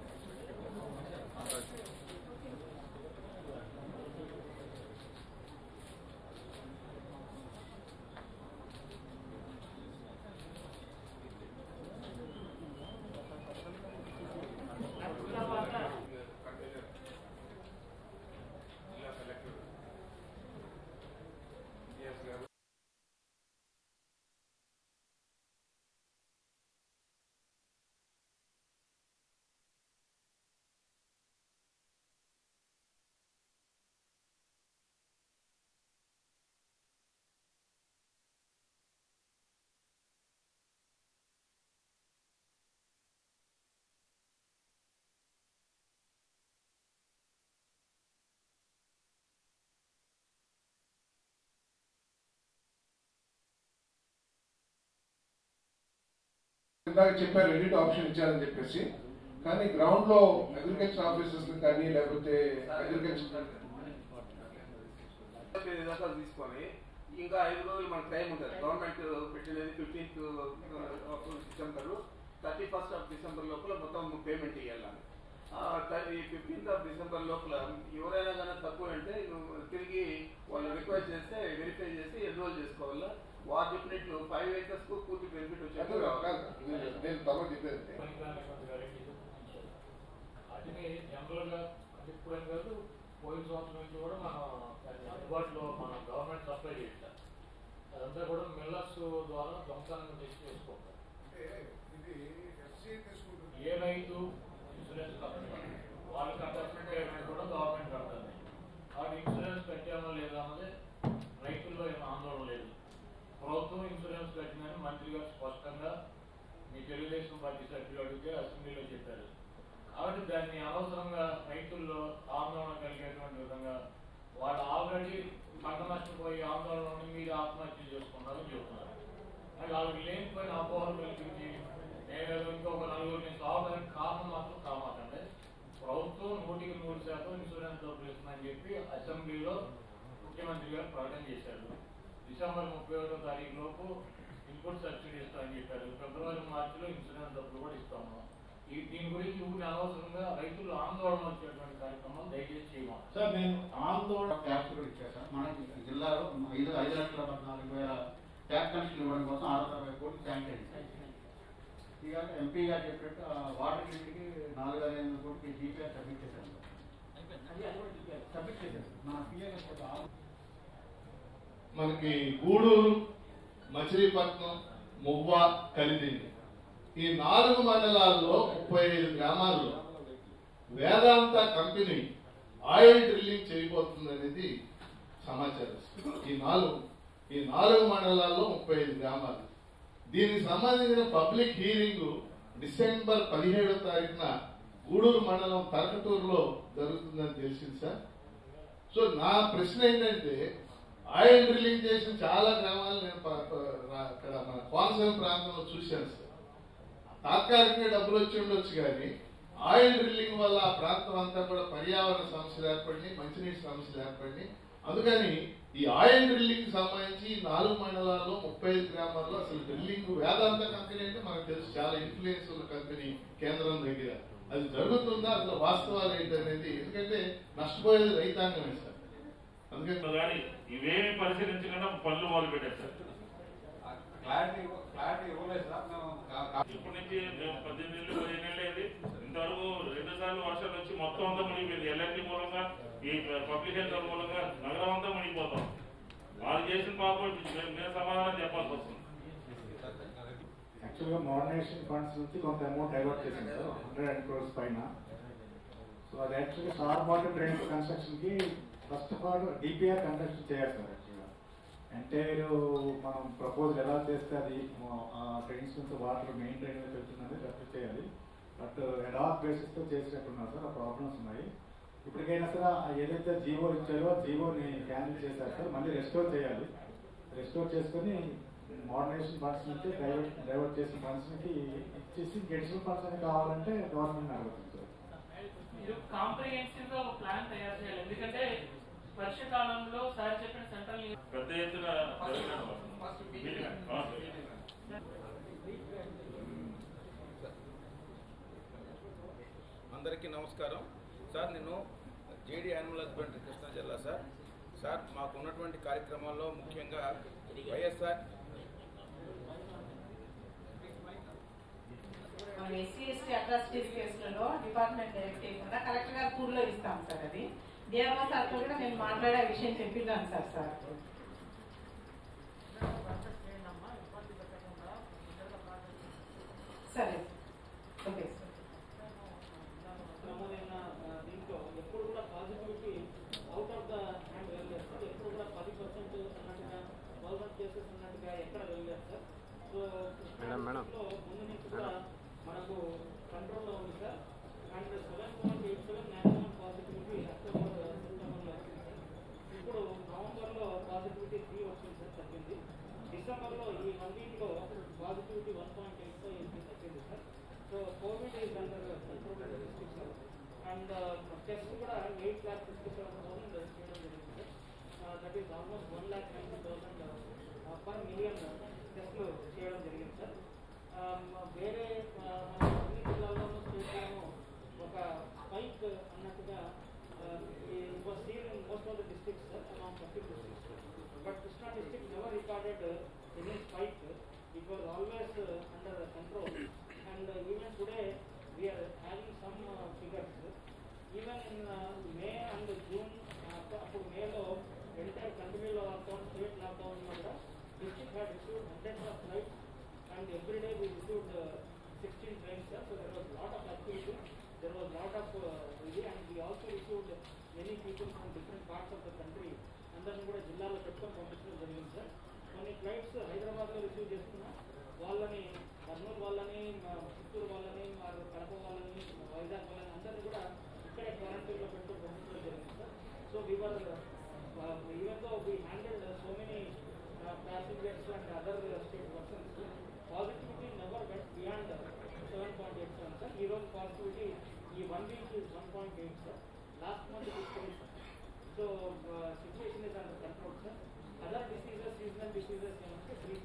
ఇందాక చెప్పారు ఎడిట్ ఆప్షన్ ఇచ్చారని చెప్పేసి. కానీ గ్రౌండ్లో అగ్రికల్చర్ ఆఫీసర్స్ కానీ లేకపోతే అగ్రికల్చర్ దాకా తీసుకొని ఇంకా ఐదు రోజులు మనకు టైం ఉంటుంది. గవర్నమెంట్ పెట్టినది fifteenth December thirty first of December లోపల మొత్తం పేమెంట్ ఇవ్వాలి ఫిఫ్టీన్త్ ఆఫ్ డిసెంబర్ లోపల ఎవరైనా కానీ తక్కువ అంటే నువ్వు తిరిగి వాళ్ళు రిక్వెస్ట్ చేస్తే వెరిఫై చేసి ఎన్రోల్ చేసుకోవాలా? వారు ఫైవ్ ఏకర్స్కు పూర్తి బెనిఫిట్ వచ్చేది నేను తమ చెప్పేది వాటిని జనరల్గా అంటే ఇప్పుడని కాదు పోయిన సంవత్సరం నుంచి కూడా మనం అందుబాటులో మనం గవర్నమెంట్ సప్లై చేస్తాం అదంతా కూడా మిల్లర్స్ ద్వారా తెచ్చి ఏ రైతు ఇన్సూరెన్స్ కట్టడం వాళ్ళకి పేమెంట్ కూడా గవర్నమెంట్ కడుతుంది ఇన్సూరెన్స్ కట్టామో లేదా అన్నది రైతుల్లో ఏం ఆందోళన లేదు. ప్రభుత్వం ఇన్సూరెన్స్ కట్టిందని మంత్రి గారు స్పష్టంగా మీ తెలుగుదేశం పార్టీ సభ్యులు అడిగితే అసెంబ్లీలో చెప్పారు. కాబట్టి దాన్ని అనవసరంగా రైతుల్లో ఆందోళన కలిగేటువంటి విధంగా వాళ్ళు ఆల్రెడీ పంట నష్టపోయి ఆందోళన మీరు ఆత్మహత్య చేసుకున్నారని చెబుతున్నారు. అది వాళ్ళకి లేనిపోయిన అపోహలు కల్పించి నేను ఇంకొక నలుగురిని సాగడానికి కారణం మాత్రం కామాకండి ప్రభుత్వం నూటికి నూరు శాతం ఇన్సూరెన్స్ డబ్బులు ఇస్తుందని చెప్పి అసెంబ్లీలో ముఖ్యమంత్రి గారు ప్రకటన చేశారు. డిసెంబర్ ముప్పై ఒకటో తారీఖు లోపు ఇన్పుట్ సబ్సిడీ ఇస్తామని చెప్పారు. ఫిబ్రవరి మార్చిలో ఇన్సూరెన్స్ డబ్బులు కూడా ఇస్తాము. ఈ దీని గురించి ఊరి అనవసరంగా రైతులు ఆందోళన వచ్చేటువంటి కార్యక్రమం దయచేసి చేయమని. సార్ నేను ఆందోళన ట్యాక్స్ కూడా ఇచ్చాను సార్. మనకి జిల్లాలో ఐదు ఐదు లక్షల పద్నాలుగు వేల ట్యాక్స్ కనెక్షన్ ఇవ్వడం కోసం ఆరు వందల అరవై కోట్లు శాంక్షన్ ఇక ఎంపీ గారు చెప్పినట్టు వాటర్ లిమిట్కి నాలుగు వేల ఎనిమిది కోట్లకి జీపీఆర్ సబ్మిట్ చేశాను సబ్మిట్ చేశాను మన పిఏ మనకి గూడూరు మచిలీపట్నం మువ్వ కలిదింది ఈ నాలుగు మండలాల్లో ముప్పై ఐదు గ్రామాల్లో వేదాంత కంపెనీ ఆయిల్ డ్రిల్లింగ్ చేయబోతుంది అనేది సమాచారం. ఈ నాలుగు ఈ నాలుగు మండలాల్లో ముప్పై ఐదు గ్రామాలు. దీనికి సంబంధించిన పబ్లిక్ హీరింగ్ డిసెంబర్ పదిహేడో తారీఖున గూడూరు మండలం తరకటూరులో జరుగుతుందని తెలిసింది సార్. సో నా ప్రశ్న ఏంటంటే ఆయిల్ డ్రిల్లింగ్ చేసిన చాలా గ్రామాలు నేను అక్కడ మన కోనసీమ ప్రాంతంలో చూశాను సార్. తాత్కాలికంగా డబ్బులు వచ్చి ఉండొచ్చు కానీ ఆయిల్ డ్రిల్లింగ్ వల్ల ఆ ప్రాంతం అంతా కూడా పర్యావరణ సమస్యలు ఏర్పడి మంచినీటి సమస్యలు ఏర్పడి అందుకని ఈ ఆయిల్ డ్రిల్లింగ్ సంబంధించి నాలుగు మండలాల్లో ముప్పై ఐదు గ్రామాల్లో అసలు డ్రిల్లింగ్ వేదాంత కంపెనీ అంటే మనకు తెలుసు చాలా ఇన్ఫ్లుయెన్స్ ఉన్న కంపెనీ కేంద్రం దగ్గర. అది జరుగుతుందా? అసలు వాస్తవాలు ఏంటనేది? ఎందుకంటే నష్టపోయేది రైతాంగమే సార్. అందుకని ఇవేమి పరిశీలించకుండా పనులు మొదలు మేము ఇప్పటి నుంచి మేము పద్దెనిమిది నెలలు పదిహేను నెలలు అయింది. ఇంతవరకు రెండు సార్లు వర్షాలు వచ్చి మొత్తం అంతా మునిగిపోయింది. ఎల్ఎన్టీ మూలంగా ఈ పబ్లిక్ హెల్త్ మూలంగా నగరం అంతా మునిగిపోతాం. వాళ్ళు చేసిన పాపం మేము సమాధానం చెప్పాల్సి వస్తుంది. యాక్చువల్గా మోడర్నైజేషన్ ఫండ్స్ నుంచి కొంత అమౌంట్ డైవర్ట్ చేసింది సార్. హండ్రెడ్ అండ్ క్రోర్స్ పైన. సో అది యాక్చువల్గా short water drains కన్స్ట్రక్షన్కి first of all DPR conduct చేయాలి సార్ యాక్చువల్గా. ఎంటైర్ మనం ప్రపోజల్ ఎలా చేస్తే అది ట్రైన్స్ నుంచి వాటర్ మెయిన్ డ్రైన్ వెళ్తున్నది రద్దు చేయాలి. బట్ అడాక్ బేసిస్తో చేసేటట్టున్నారు సార్ ఆ ప్రాబ్లమ్స్ ఉన్నాయి. ఇప్పటికైనా సరే ఏదైతే జీవో ఇచ్చారో జీవోని క్యాన్సిల్ చేశారు సార్. మళ్ళీ రెస్టోర్ చేయాలి. రెస్టోర్ చేసుకొని మోడర్నైజేషన్ ఫండ్స్ నుంచి డైవర్ట్ డైవర్ట్ చేసిన ఫండ్స్ నుంచి ఇచ్చేసి గెడిషనల్ ఫండ్స్ అని కావాలంటే గవర్నమెంట్ అడుగుతుంది సార్. కాంప్రిహెన్సివ్గా ప్లాన్ తయారు చేయాలి. ఎందుకంటే వర్షకాలంలో సార్ చెప్పిన సెంట్రల్ పెద్ద ఎత్తున. అందరికీ నమస్కారం. సార్ నేను జేడీ యానిమల్ హస్బెండరీ కృష్ణా జిల్లా సార్. సార్ మాకు ఉన్నటువంటి కార్యక్రమాల్లో ముఖ్యంగా వైఎస్ఆర్ మనం ఎస్సీ ఎస్టీ అట్రాసిటీస్ కేసులలో డిపార్ట్మెంట్ డైరెక్ట్ చేయకుండా కలెక్టర్ గారు పూర్లో ఇస్తాం సార్ అది. దేవా సార్ కూడా నేను మాట్లాడే విషయం చెప్పిన్నాను సార్ సార్. సరే. ఓకే సార్ నమోదైన ఆ, దీంట్లో ఎప్పుడు కూడా positivity out of the hand వెళ్ళలేదు సార్ ఎప్పుడు కూడా పది పర్సెంట్ అన్నట్టుగా గవర్నమెంట్ కేసెస్ ఉన్నట్టుగా ఎక్కడ వెళ్ళలేదు సార్ సో మేడం, మేడం. లో ముందు నుంచి కూడా మనకు కంట్రోల్లో ఉంది sir and seven point eight seven maximum positivity October సెప్టెంబర్లో వచ్చింది సార్ ఇప్పుడు నవంబర్లో పాజిటివిటీ త్రీ వచ్చింది సార్ తగ్గింది డిసెంబర్లో ఈ వన్ వీక్లో positivity one point eight five తగ్గింది sir so COVID is under control district sir and test కూడా eight lakh fifty seven thousand చేయడం జరిగింది sir that is almost one lakh ninety thousand per million టెస్ట్లు చేయడం జరిగింది sir వేరే ఆ, మన అన్ని జిల్లాల్లోనూ స్టేట్లోనూ ఒక స్పైక్ అన్నట్టుగా was seen in most of the districts sir around thirty districts but Krishna district never recorded any spike it was always under control and even today we're having some figures even in May and June అప్పుడు మేలో entire కంట్రీలో lockdown state lockdown వల్ల district had received hundreds of flights and every day we received uh, 16 trains sir. so there was lot of activity there was lot of uh, ఇది and we also received many people from different parts of the country. అందరిని కూడా జిల్లాలో పెట్టుకొని పంపించడం జరిగింది sir కొన్ని flights హైదరాబాద్లో receive చేస్తున్నాం. వాళ్ళని కర్నూలు వాళ్ళని మా చిత్తూరు వాళ్ళని మా కడప వాళ్ళని వైజాగ్ వాళ్ళని అందరిని కూడా ఇక్కడే క్వారంటైన్లో పెట్టుకొని పంపించడం జరిగింది sir so however even though we handled so many passengers and other state persons positive never went beyond seven point eight seven sir ఈ రోజు పాజిటివిటీ ఈ one week is one point eight sir last month it is three sir so situation is under control sir other diseases seasonal diseases ఏమంటే three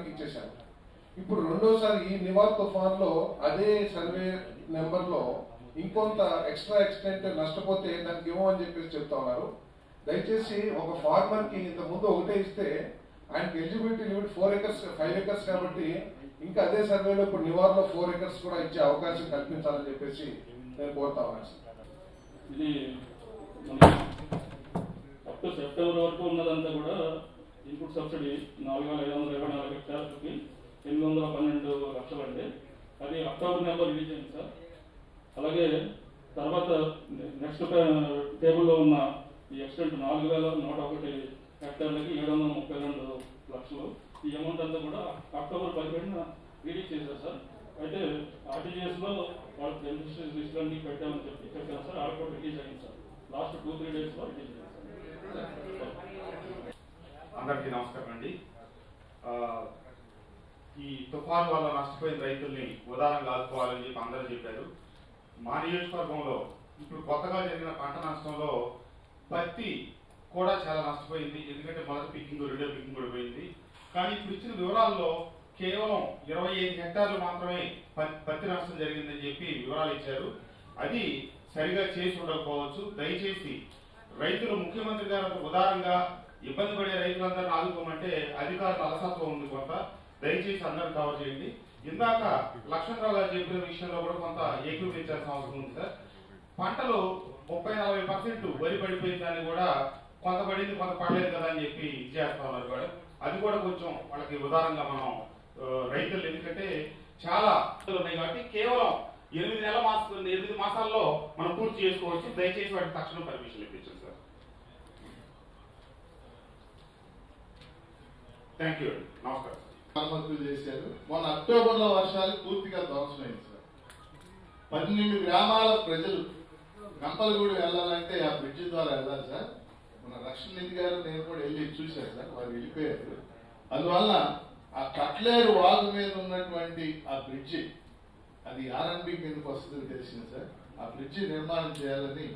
ఇచ్చేశారు. ఇప్పుడు రెండోసారి ఈ నివార్ తుఫాన్లో అదే సర్వే నెంబర్లో ఇంకొంత ఎక్స్ట్రా ఎక్స్టెంట్ నష్టపోతే దానికి ఇవ్వమని చెప్పేసి చెప్తా ఉన్నారు. దయచేసి ఒక ఫార్మర్కి ఇంత ముందు ఒకటే ఇస్తే ఆయనకి eligibility limit four acres five acres కాబట్టి ఇంకా అదే సర్వేలో ఇప్పుడు నివార్లో ఫోర్ ఎకర్స్ కూడా ఇచ్చే అవకాశం కల్పించాలని చెప్పేసి నేను కోరుతా ఉన్నాను. ఇది అప్ టు సెప్టెంబర్ వరకు ఉన్నదంతా కూడా ఇన్పుట్ సబ్సిడీ నాలుగు వేల ఐదు వందల ఇరవై నాలుగు హెక్టార్లకి ఎనిమిది వందల పన్నెండు లక్షలు అండి అది అక్టోబర్ నెలలో రిలీజ్ అయింది సార్. అలాగే తర్వాత నెక్స్ట్ టేబుల్లో ఉన్న ఈ ఎక్స్టెంట్ నాలుగు వేల నూట ఒకటి హెక్టార్లకి ఏడు వందల ముప్పై రెండు లక్షలు. ఈ అమౌంట్ అంతా కూడా అక్టోబర్ పదిహేడున రిలీజ్ చేశారు సార్. అయితే ఆర్టీజీఎస్లో వాళ్ళకి వాళ్ళ బెనిఫిషరీస్ పెట్టామని చెప్పి చెప్పాను సార్. ఆడ కూడా రిలీజ్ అయింది సార్. లాస్ట్ టూ త్రీ డేస్లో రిలీజ్ అయింది సార్. అందరికీ నమస్కారం అండి. ఈ తుఫాన్ వల్ల నష్టపోయిన రైతుల్ని ఉదారంగా ఆదుకోవాలని చెప్పి అందరూ చెప్పారు. మా నియోజకవర్గంలో ఇప్పుడు కొత్తగా జరిగిన పంట నష్టంలో పత్తి కూడా చాలా నష్టపోయింది. ఎందుకంటే మొదటి పిక్కింగ్ రెండో పిక్కింగ్ కూడా పోయింది. కానీ ఇప్పుడు ఇచ్చిన వివరాల్లో కేవలం ఇరవై ఐదు హెక్టార్లు మాత్రమే పత్తి నష్టం జరిగిందని చెప్పి వివరాలు ఇచ్చారు. అది సరిగా చేసి ఉండకపోవచ్చు. దయచేసి రైతులు ముఖ్యమంత్రి గారు ఉదారంగా ఇబ్బంది పడే రైతులందరినీ ఆదుకోమంటే అధికారుల అలసత్వం ఉంది కొంత. దయచేసి అందరూ కవర్ చేయండి. ఇందాక లక్ష్మణరావు గారు చెప్పిన విషయంలో కూడా కొంత ఏకీభవించాల్సిన అవసరం ఉంది సార్. పంటలు ముప్పై నలభై పర్సెంట్ వరి పడిపోయిందని కూడా కొంత పడింది కొంత పడలేదు కదా అని చెప్పి ఇది చేస్తా ఉన్నారు కూడా అది కూడా కొంచెం వాళ్ళకి ఉదాహరణగా మనం రైతులు ఎందుకంటే చాలా ఉన్నాయి కాబట్టి కేవలం ఎనిమిది నెలల మాస ఎనిమిది మాసాల్లో మనం పూర్తి చేసుకోవచ్చు. దయచేసి వాటికి తక్షణం పర్మిషన్ ఇప్పించండి సార్ థ్యాంక్ యూ నమస్కారం మరమ్మతులు చేశారు. మొన్న అక్టోబర్లో వర్షాలు పూర్తిగా ధ్వంసమైంది సార్. పన్నెండు గ్రామాల ప్రజలు గంపలగూడు వెళ్ళాలంటే ఆ బ్రిడ్జి ద్వారా వెళ్ళాలి సార్. మన రక్షణ నిధి గారు నేను కూడా వెళ్ళి చూశాను సార్. వారు వెళ్ళిపోయారు. అందువల్ల ఆ కట్లేరు వాగు మీద ఉన్నటువంటి ఆ బ్రిడ్జి అది ఆర్ఎన్బి కిందకు వస్తుందని తెలిసింది సార్. ఆ బ్రిడ్జి నిర్మాణం చేయాలని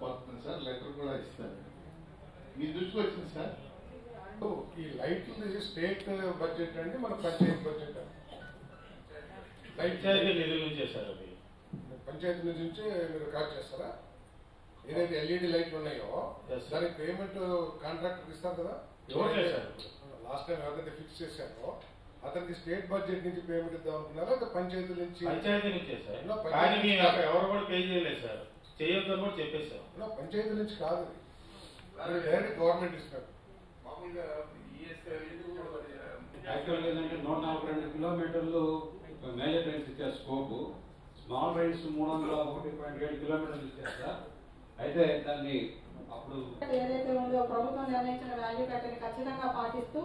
కోరుతున్నాను సార్. లెటర్ కూడా ఇస్తాను. మీ దృష్టికి వచ్చింది సార్? ఈ లైట్లు స్టేట్ బడ్జెట్ అండి మన పంచాయతీ బడ్జెట్. పంచాయతీ నిధుల నుంచే సార్ అది. పంచాయతీ నుంచి నుంచే మీరు కాల్ చేస్తారా? ఏదైతే ఎల్ఈడి లైట్లు ఉన్నాయో దానికి పేమెంట్ కాంట్రాక్టర్ ఇస్తారు కదా. లాస్ట్ టైం ఎవరైతే ఫిక్స్ చేశారో అతనికి స్టేట్ బడ్జెట్ నుంచి పేమెంట్ ఇద్దాం అనుకున్నారా? లేదా పంచాయతీ నుంచి? పంచాయతీ నుంచే సార్ ఎవరు కూడా పే చేయలేదు సార్ చేయొద్దని కూడా చెప్పేశారు. పంచాయతీ నుంచి కాదు డైరెక్ట్ గవర్నమెంట్ ఇస్తారు. మామూలుగా యాక్చువల్గా ఏంటంటే నూట నలభై రెండు కిలోమీటర్లు మేజర్ ట్రైన్స్ ఇచ్చారు స్కోప్ స్మాల్ ట్రైన్స్ మూడు వందల ఒకటి పాయింట్ ఏడు కిలోమీటర్లు ఇచ్చారు సార్. అయితే దాన్ని అప్పుడు ఏదైతే ఉందో ప్రభుత్వం నిర్ణయించిన వాల్యూ కట్టని ఖచ్చితంగా పాటిస్తూ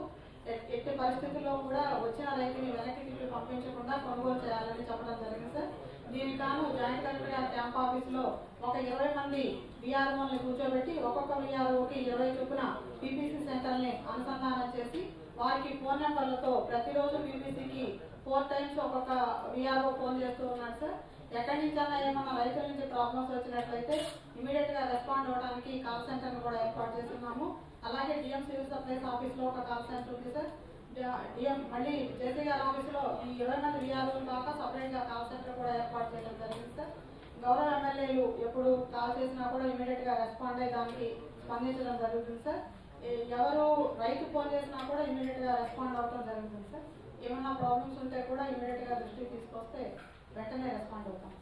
ఎట్- ఎట్టి పరిస్థితుల్లో కూడా వచ్చిన రైతుని వెనక్కి తిప్పి పంపించకుండా కొనుగోలు చేయాలని చెప్పడం జరిగింది సార్. దీనికి గాను జాయింట్ కలెక్టర్ క్యాంప్ ఆఫీస్లో ఒక ఇరవై మంది విఆర్ఓల్ని కూర్చోబెట్టి ఒక్కొక్క విఆర్ఓకి ఇరవై చొప్పున పీపీసీ సెంటర్ని అనుసంధానం చేసి వారికి ఫోన్ నెంబర్లతో ప్రతిరోజు పీపీసీకి ఫోర్ టైమ్స్ ఒక్కొక్క విఆర్ఓ ఫోన్ చేస్తూ ఉన్నాడు సార్. ఎక్కడి నుంచైనా ఏమన్నా రైతుల నుంచి ప్రాబ్లమ్స్ వచ్చినట్లయితే ఇమీడియట్గా రెస్పాండ్ అవడానికి కాల్ సెంటర్ కూడా ఏర్పాటు చేస్తున్నాము. అలాగే డిఎం సివిల్ సప్లైస్ ఆఫీస్లో ఒక కాల్ సెంటర్ ఉంది సార్. మళ్ళీ జేసీ గారు ఆఫీస్ ఈ ఇరవై మంది కాక సపరేట్గా కాల్ సెంటర్ కూడా ఏర్పాటు చేయడం జరిగింది సార్. గౌరవ ఎమ్మెల్యేలు ఎప్పుడు కాల్ చేసినా కూడా ఇమీడియట్గా రెస్పాండ్ అయ్యి దానికి స్పందించడం జరుగుతుంది సార్. ఎవరు రైతు ఫోన్ చేసినా కూడా ఇమీడియట్గా రెస్పాండ్ అవడం జరుగుతుంది సార్. ఏమైనా ప్రాబ్లమ్స్ ఉంటే కూడా ఇమీడియట్గా దృష్టికి తీసుకొస్తే వెంటనే రెస్పాండ్ అవుతాం